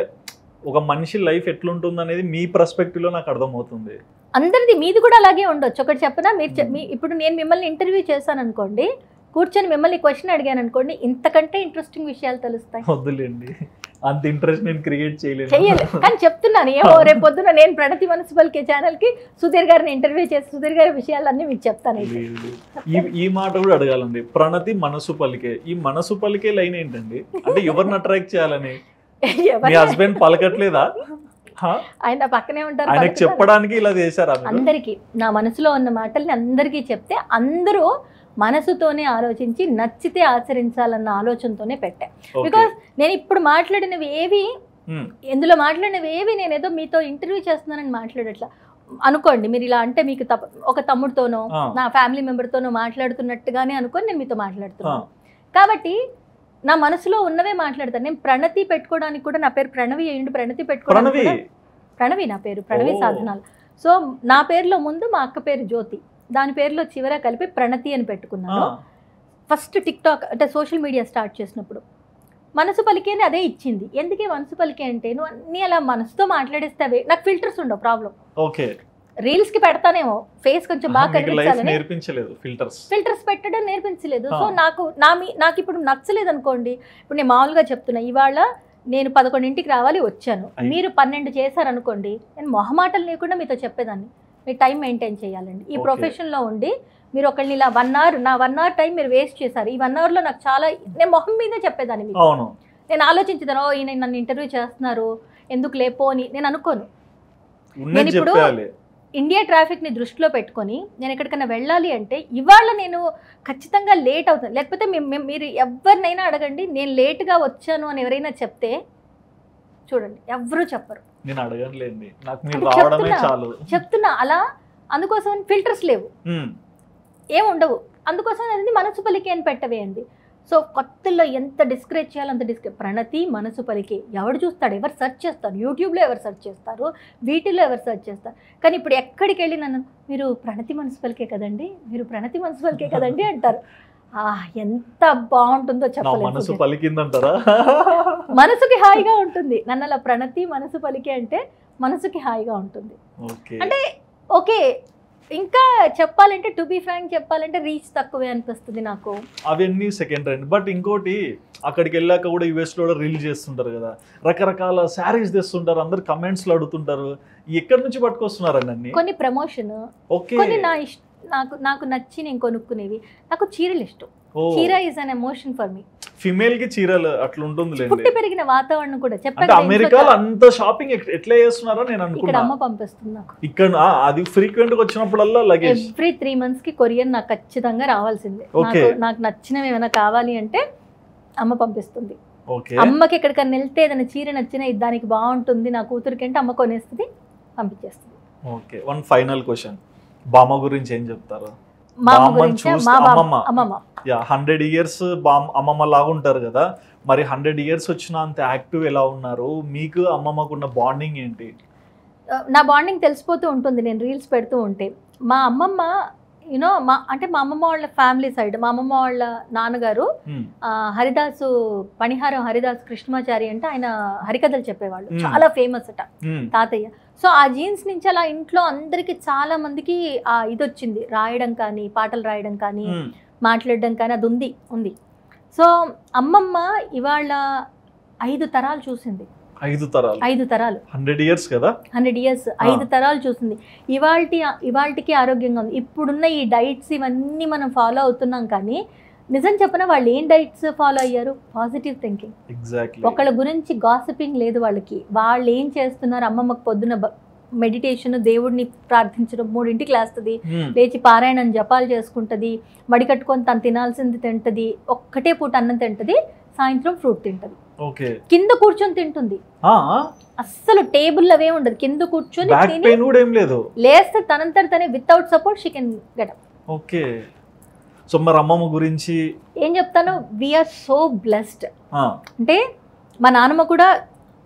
ఒక మనిషి లైఫ్ ఎట్లుంటుంది అనేది మీ perspective లో నాకు అర్థమవుతుంది. అందరిది మీది కూడా అలాగే ఉండొచ్చు. ఒకటి చెప్పనా? మీరు మీ ఇప్పుడు నేను మిమ్మల్ని ఇంటర్వ్యూ చేశాను అనుకోండి కూర్చొని మిమ్మల్ని క్వశ్చన్ అడిగాను అనుకోండి ఇంతకంటే ఇంట్రెస్టింగ్ విషయాలు తెలుస్తాయి. వద్దులేండి. అంత ఇంట్రెస్ట్ నేను క్రియేట్ చేయలేను చెయ్యలేదు కానీ చెప్తున్నాను ఏమో రేపు పొద్దున నేను ప్రణతి మున్సిపల్ కే ఛానల్కి సుధీర్ గారిని ఇంటర్వ్యూ చేసి సుధీర్ గారి విషయాలన్నీ మీకు చెప్తాను. ఈ ఈ మాట కూడా అడగాలండి. ప్రణతి మనసు పలికే ఈ మనసు పలికే లైన్ ఏంటండి? అంటే ఎవరిని అట్రాక్ట్ చేయాలని? మీ హస్బెండ్ పలకట్లేదా? ఆయన పక్కనే ఉంటారు ఆయనకు. చెప్పడానికి ఇలా చేశారా? అందరికీ నా మనసులో ఉన్న మాటల్ని అందరికీ చెప్తే అందరూ మనసుతోనే ఆలోచించి నచ్చితే ఆచరించాలన్న ఆలోచనతోనే పెట్టా. బికాస్ నేను ఇప్పుడు మాట్లాడినవి ఏవి ఉమ్, ఇందులో మాట్లాడినవి ఏవి నేను ఏదో మీతో ఇంటర్వ్యూ చేస్తున్నానని మాట్లాడట్లా అనుకోండి మీరు ఇలా అంటే మీకు ఒక తమ్ముడితోనో. నా ఫ్యామిలీ మెంబర్తోనో మాట్లాడుతున్నట్టుగానే అనుకొని నేను మీతో మాట్లాడుతున్నాను. కాబట్టి నా మనసులో ఉన్నవే మాట్లాడతాను నేను ప్రణతి పెట్టుకోవడానికి కూడా నా పేరు ప్రణవి అయ్యిండు ప్రణతి పెట్టుకోవడానికి ప్రణవి నా పేరు ప్రణవి. సాధనాలు సో నా పేరులో ముందు మా అక్క పేరు జ్యోతి దాని పేరులో చివర కలిపి ప్రణతి అని పెట్టుకున్నాను. ఫస్ట్ టిక్ టాక్ అంటే సోషల్ మీడియా స్టార్ట్ చేసినప్పుడు మనసు పలికే అని అదే ఇచ్చింది. ఎందుకే మనసు పలికే అంటే నువ్వు అన్నీ అలా మనసుతో మాట్లాడేస్తావే నాకు ఫిల్టర్స్ ఉండవు ప్రాబ్లం. ఓకే. రీల్స్కి పెడతానేమో ఫేస్ కొంచెం బాగా కనిపించాలని. నేర్పించలేదు ఫిల్టర్స్. ఫిల్టర్స్ పెట్టడం నేర్పించలేదు. సో నాకు నా మీ నాకు ఇప్పుడు నచ్చలేదు అనుకోండి ఇప్పుడు నేను మామూలుగా చెప్తున్నా ఇవాళ నేను పదకొండింటికి రావాలి వచ్చాను. మీరు పన్నెండు చేశారనుకోండి నేను మొహమాటలు లేకుండా మీతో చెప్పేదాన్ని. మీరు టైం మెయింటైన్ చేయాలండి. ఈ. ప్రొఫెషన్లో ఉండి మీరు ఒకళ్ళని ఇలా వన్ అవర్ నా వన్ అవర్ టైం మీరు వేస్ట్ చేశారు. ఈ వన్ అవర్లో నాకు చాలా నేను మొహం మీదే చెప్పేదాన్ని మీకు. నేను ఆలోచించుతాను ఓ ఈయన నన్ను ఇంటర్వ్యూ చేస్తున్నారు ఎందుకు లేపో అని. నేను అనుకోను. నేను ఇప్పుడు- ఇండియా ట్రాఫిక్ని దృష్టిలో పెట్టుకొని నేను ఎక్కడికైనా వెళ్ళాలి అంటే ఇవాళ నేను ఖచ్చితంగా లేట్ అవుతాను లేకపోతే మీ- మీ- మీరు ఎవరినైనా అడగండి నేను లేట్గా వచ్చాను అని ఎవరైనా చెప్తే చూడండి ఎవ్వరూ చెప్పరు. నేను అడగనులేండి. నాకు మీరు రావడమే చెప్తున్నా. చాలు. చెప్తున్నా అలా అందుకోసం ఫిల్టర్స్ లేవు. ఉమ్, ఏం ఉండవు అందుకోసం అనేది మనసు పలికే అని పెట్టవేయండి సో కొత్తలో ఎంత డిస్కరేజ్ చేయాలో అంత డిస్కరే ప్రణతి మనసు పలికే. ఎవడు చూస్తాడు? ఎవరు సెర్చ్ చేస్తారు? యూట్యూబ్లో ఎవరు సెర్చ్ చేస్తారు? వీటిలో ఎవరు సెర్చ్ చేస్తారు? కానీ ఇప్పుడు ఎక్కడికి వెళ్ళి నన్ను మీరు ప్రణతి మనసు పలికే కదండి? మీరు ప్రణతి మనసు పలికే కదండి? అంటారు. ఎంత బాగుంటుందో చెప్పలేదు మనసు. పలికిందంటారా? మనసుకి హాయిగా ఉంటుంది. నన్ను అలా ప్రణతి మనసు పలికే అంటే మనసుకి హాయిగా ఉంటుంది. అంటే ఓకే ఇంకా చెప్పాలంటే టు బి ఫ్రాంక్ చెప్పాలంటే రీచ్ తక్కువే అనిపిస్తుంది నాకు. అవన్నీ సెకండ్ హ్యాండ్ బట్ ఇంకోటి అక్కడికి వెళ్ళాక కూడా యుఎస్లో కూడా రీల్ చేస్తుంటారు కదా. రకరకాల శారీస్ తెస్తుంటారు. అందరు కమెంట్స్లో అడుగుతుంటారు. ఎక్కడి నుంచి పట్టుకొస్తున్నారండి అన్ని? కొన్ని ప్రమోషన్ ఓకే. కొన్ని నా ఇష్ట నాకు నాకు నచ్చి నేను కొనుక్కునేవి. నాకు చీరలు ఇష్టం. చీర is an emotion for me ఫిమేల్కి చీరలు అట్లా ఉంటుంది పుట్టి పెరిగిన వాతావరణం కూడా. కదా, అమెరికాలో అంత షాపింగ్ ఎట్లా చేస్తున్నారో నేను ఇక్కడ అనుకున్నా. అమ్మ పంపిస్తుంది నాకు. ఇక్కడ అది ఫ్రీక్వెంట్గా వచ్చినప్పుడల్లా లగేజ్ ఎవ్రీ త్రీ మంత్స్కి కొరియర్ నాకు ఖచ్చితంగా రావాల్సిందే. నాకు నాకు నచ్చినవి ఏమైనా కావాలి అంటే అమ్మ పంపిస్తుంది. అమ్మకి ఎక్కడికైనా వెళ్తే ఏదైనా చీర నచ్చిన దానికి బాగుంటుంది నా కూతురికి అంటే అమ్మ కొనేస్తుంది పంపించేస్తుంది. ఓకే వన్ ఫైనల్ క్వశ్చన్ బామ్మ గురించి ఏం చెప్తారు? హండ్రెడ్ ఇయర్స్ బామ్ అమ్మమ్మ లాగా ఉంటారు కదా. మరి హండ్రెడ్ ఇయర్స్ వచ్చిన అంత యాక్టివ్ ఎలా ఉన్నారు? మీకు అమ్మమ్మకు ఉన్న బాండింగ్ ఏంటి నా బాండింగ్ తెలిసిపోతూ ఉంటుంది నేను రీల్స్ పెడుతూ ఉంటే. మా అమ్మమ్మ యూనో మా అంటే మా అమ్మమ్మ వాళ్ళ ఫ్యామిలీ సైడ్ మా అమ్మమ్మ వాళ్ళ నాన్నగారు హరిదాసు పణిహారం హరిదాస్ కృష్ణమాచారి అంటే ఆయన హరికథలు చెప్పేవాళ్ళు. చాలా ఫేమస్ అట. తాతయ్య. సో ఆ జీన్స్ నుంచి అలా ఇంట్లో అందరికి చాలా మందికి ఆ ఇది వచ్చింది రాయడం కానీ పాటలు రాయడం కానీ. మాట్లాడడం కానీ అది ఉంది ఉంది. సో అమ్మమ్మ ఇవాళ ఐదు తరాలు చూసింది. ఐదు తరాలు. ఐదు తరాలు. హండ్రెడ్ ఇయర్స్ కదా? హండ్రెడ్ ఇయర్స్ ఐదు తరాలు చూసింది. ఇవాల్టి ఇవాల్టికి ఆరోగ్యంగా ఉంది. ఇప్పుడున్న ఈ డైట్స్ ఇవన్నీ మనం ఫాలో అవుతున్నాం కానీ నిజం చెప్పిన వాళ్ళు ఏం డైట్స్ ఫాలో అయ్యారు? పాజిటివ్ థింకింగ్ ఒకళ్ళ గురించి గాసిపింగ్ లేదు వాళ్ళకి. వాళ్ళు ఏం చేస్తున్నారు అమ్మమ్మకు పొద్దున మెడిటేషన్ దేవుడిని ప్రార్థించడం మూడింటికి లేస్తుంది లేచి పారాయణం జపాలు చేసుకుంటుంది. మడి కట్టుకొని తను తినాల్సింది తింటది. ఒక్కటే పూట అన్నం తింటది. సాయంత్రం ఫ్రూట్ తింటది. ఓకే కింద కూర్చొని తింటుంది. అస్సలు టేబుల్ అవే ఉండదు. కింద కూర్చొని లేస్తే తనంతట తనే without support she can get okay so మరి అమ్మమ్మ గురించి. ఏం చెప్తాను? వీఆర్ సో బ్లెస్డ్ అంటే మా నాన్నమ్మ కూడా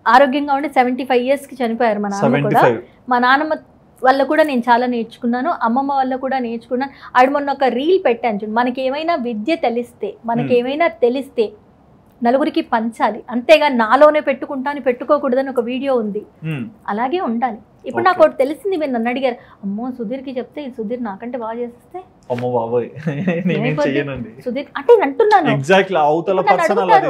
ఆరోగ్యంగా ఉండి సెవెంటీ ఫైవ్ ఇయర్స్కి చనిపోయారు మా నాన్నమ్మ 75 కూడా మా నాన్నమ్మ వల్ల కూడా నేను చాలా నేర్చుకున్నాను. అమ్మమ్మ వల్ల కూడా నేర్చుకున్నాను. ఆడు మొన్న ఒక రీల్ పెట్టాను చూడు. మనకి ఏమైనా విద్య తెలిస్తే మనకి. ఏమైనా తెలిస్తే నలుగురికి పంచాలి. అంతేగా నాలోనే పెట్టుకుంటాను పెట్టుకోకూడదని ఒక వీడియో ఉంది. అలాగే ఉండాలి. ఇప్పుడు. నాకు ఒకటి తెలిసింది మీరు నన్ను అడిగారు. అమ్మో సుధీర్కి చెప్తే ఈ సుధీర్ నాకంటే బాగా చేస్తే అమ్మ బాబోయ్. [laughs] సుధీర్ అంటే నేను అంటున్నాను.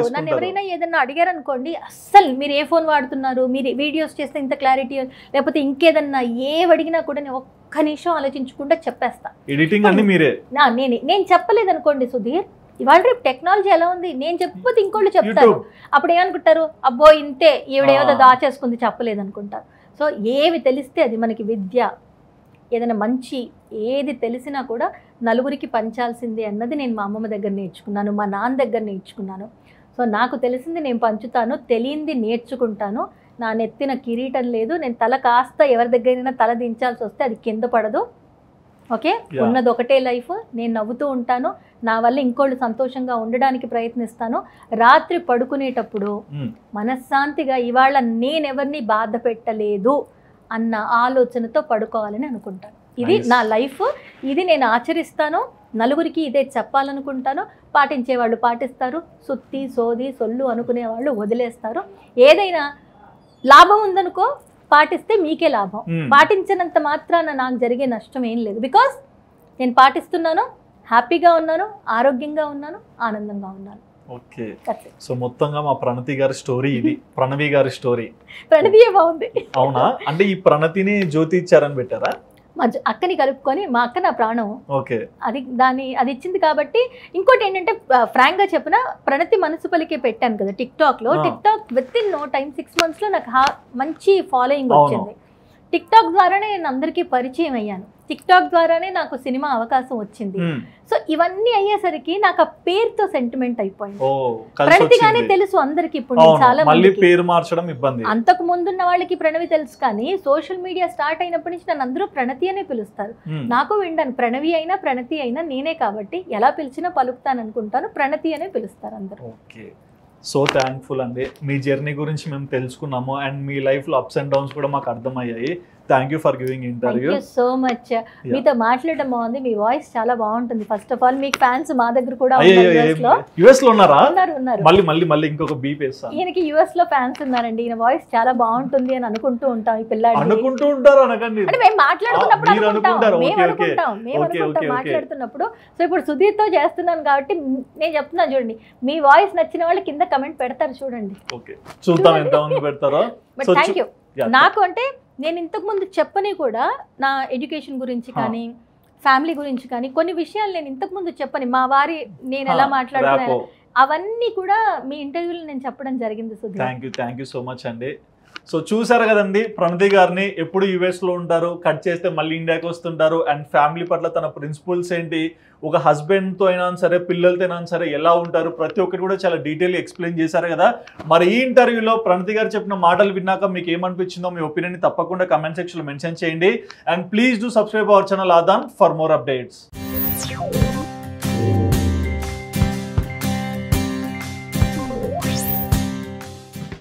నన్ను ఎవరైనా ఏదైనా అడిగారు అనుకోండి అస్సలు మీరు ఏ ఫోన్ వాడుతున్నారు మీరు వీడియోస్ చేస్తే ఇంత క్లారిటీ లేకపోతే ఇంకేదన్నా ఏ అడిగినా కూడా నేను ఒక్క నిమిషం ఆలోచించకుండా చెప్పేస్తా. ఎడిటింగ్ అన్ని మీరే. నా నేనే. నేను చెప్పలేదు అనుకోండి సుధీర్ ఇవాళ రేపు టెక్నాలజీ ఎలా ఉంది? నేను చెప్పకపోతే ఇంకోళ్ళు చెప్తారు. అప్పుడు ఏమనుకుంటారు? అబ్బో ఇంతే. ఈవిడేదో. దాచేసుకుంది చెప్పలేదు అనుకుంటారు సో ఏవి తెలిస్తే అది మనకి విద్య. ఏదైనా మంచి ఏది తెలిసినా కూడా నలుగురికి పంచాల్సిందే అన్నది నేను మా అమ్మమ్మ దగ్గర నేర్చుకున్నాను మా నాన్న దగ్గర నేర్చుకున్నాను. సో నాకు తెలిసింది నేను పంచుతాను తెలియంది నేర్చుకుంటాను. నా నెత్తిన కిరీటం లేదు. నేను తల కాస్త ఎవరి దగ్గరైనా తల దించాల్సి వస్తే అది కింద పడదు. ఓకే. ఉన్నది ఒకటే లైఫ్ నేను నవ్వుతూ ఉంటాను. నా వల్ల ఇంకోళ్ళు సంతోషంగా ఉండడానికి ప్రయత్నిస్తాను. రాత్రి పడుకునేటప్పుడు Hmm. మనశ్శాంతిగా ఇవాళ నేనెవరిని బాధ పెట్టలేదు అన్న ఆలోచనతో పడుకోవాలని అనుకుంటాను. ఇది. నా లైఫ్. ఇది నేను ఆచరిస్తాను. నలుగురికి ఇదే చెప్పాలనుకుంటాను. పాటించే వాళ్ళు పాటిస్తారు. సుత్తి సోది సొల్లు అనుకునే వాళ్ళు వదిలేస్తారు. ఏదైనా లాభం ఉందనుకో పాటిస్తే మీకే లాభం. పాటించినంత మాత్రాన నాకు జరిగే నష్టం ఏం లేదు. బికాస్ నేను పాటిస్తున్నాను హ్యాపీగా ఉన్నాను ఆరోగ్యంగా ఉన్నాను ఆనందంగా ఉన్నాను. ఓకే. సో మొత్తంగా మా ప్రణతి గారి స్టోరీ ఇది. [laughs] ప్రణవి గారి స్టోరీ. ప్రణతియే బాగుంది. అవునా? అంటే ఈ ప్రణతిని జ్యోతి ఇచ్చారని పెట్టారా? మా జ- అక్కని కలుపుకొని మా అక్క నా ప్రాణం ఓకే అది దాని అది ఇచ్చింది కాబట్టి ఇంకోటి ఏంటంటే ఫ్రాంక్గా చెప్పిన ప్రణతి మనసు పలికే పెట్టాను కదా టిక్ టాక్లో. TikTok with in no time six మంత్స్లో నాకు హా- మంచి ఫాలోయింగ్. వచ్చింది టిక్ టాక్ ద్వారానే నేను అందరికీ పరిచయం అయ్యాను. టిక్ టాక్ ద్వారానే నాకు సినిమా అవకాశం వచ్చింది. సో ఇవన్నీ అయ్యేసరికి నాకు ఆ పేరుతో సెంటిమెంట్ అయిపోయింది. ప్రణతిగానే తెలుసు అందరికి ఇప్పుడు చాలా మళ్ళీ. పేరు మార్చడం ఇబ్బంది. అంతకు ముందున్న వాళ్ళకి ప్రణవి తెలుసు కానీ సోషల్ మీడియా స్టార్ట్ అయినప్పటి నుంచి నన్ను అందరూ ప్రణతి అనే పిలుస్తారు. నాకు విండాను. ప్రణవి అయినా ప్రణతి అయినా నేనే కాబట్టి ఎలా పిలిచినా పలుకుతాను అనుకుంటాను. ప్రణతి అనే పిలుస్తారు అందరూ. సో థ్యాంక్ఫుల్ అండి. మీ జర్నీ గురించి మేము తెలుసుకున్నాము. అండ్ మీ లైఫ్లో అప్స్ అండ్ డౌన్స్ కూడా మాకు అర్థమయ్యాయి. Thank you for giving interview so much మీతో మాట్లాడడం బాగుంది. మీ వాయిస్ చాలా బాగుంటుంది. ఫస్ట్ ఆఫ్ ఆల్ మీకు ఫ్యాన్స్ మా దగ్గర కూడా యుఎస్లో. ఉన్నారా? ఉన్నారు ఉన్నారు. మళ్ళీ మళ్ళీ మళ్ళీ ఇంకొక బీప్ వేస్తాను ఈయనకి యుఎస్లో ఫ్యాన్స్ ఉన్నారండి. ఈయన వాయిస్ చాలా బాగుంటుంది అని అనుకుంటూ ఉంటాం ఈ పిల్లాడి అనుకుంటూ ఉంటారు అనకండి. అంటే మేము మీరు అనుకుంటాం. అనుకుంటారు. మేము. అనుకుంటాం. మేము అనుకుంటాం. మాట్లాడుతున్నప్పుడు. సో ఇప్పుడు సుధీర్తో చేస్తున్నాను కాబట్టి నేను చెప్తున్నాను చూడండి. మీ వాయిస్ నచ్చిన వాళ్ళు కింద కమెంట్ పెడతారు చూడండి. ఓకే. చూద్దాం ఎంత మంది పెడతారో. నాకు అంటే నేను ఇంతకు ముందు చెప్పని కూడా నా ఎడ్యుకేషన్ గురించి. కానీ ఫ్యామిలీ గురించి కానీ కొన్ని విషయాలు నేను ఇంతకు ముందు చెప్పని మా వారి నేను ఎలా మాట్లాడుతున్నా అవన్నీ కూడా మీ ఇంటర్వ్యూలో నేను చెప్పడం జరిగింది Sudheer. Thank you thank you so much అండి. సో చూసారు కదండి ప్రణతి గారిని ఎప్పుడు యుఎస్లో ఉంటారు కట్ చేస్తే మళ్ళీ ఇండియాకి వస్తుంటారు అండ్ ఫ్యామిలీ పట్ల తన ప్రిన్సిపల్స్ ఏంటి ఒక హస్బెండ్తో అయినా సరే పిల్లలతో అయినా సరే ఎలా ఉంటారు ప్రతి ఒక్కటి కూడా చాలా డీటెయిల్ ఎక్స్ప్లెయిన్ చేశారు కదా. మరి ఈ ఇంటర్వ్యూలో ప్రణతి గారు చెప్పిన మాటలు విన్నాక మీకు ఏమనిపించిందో మీ ఒపీనియన్ తప్పకుండా కమెంట్ సెక్షన్లో మెన్షన్ చేయండి. And please do subscribe our channel Aadhan for more updates.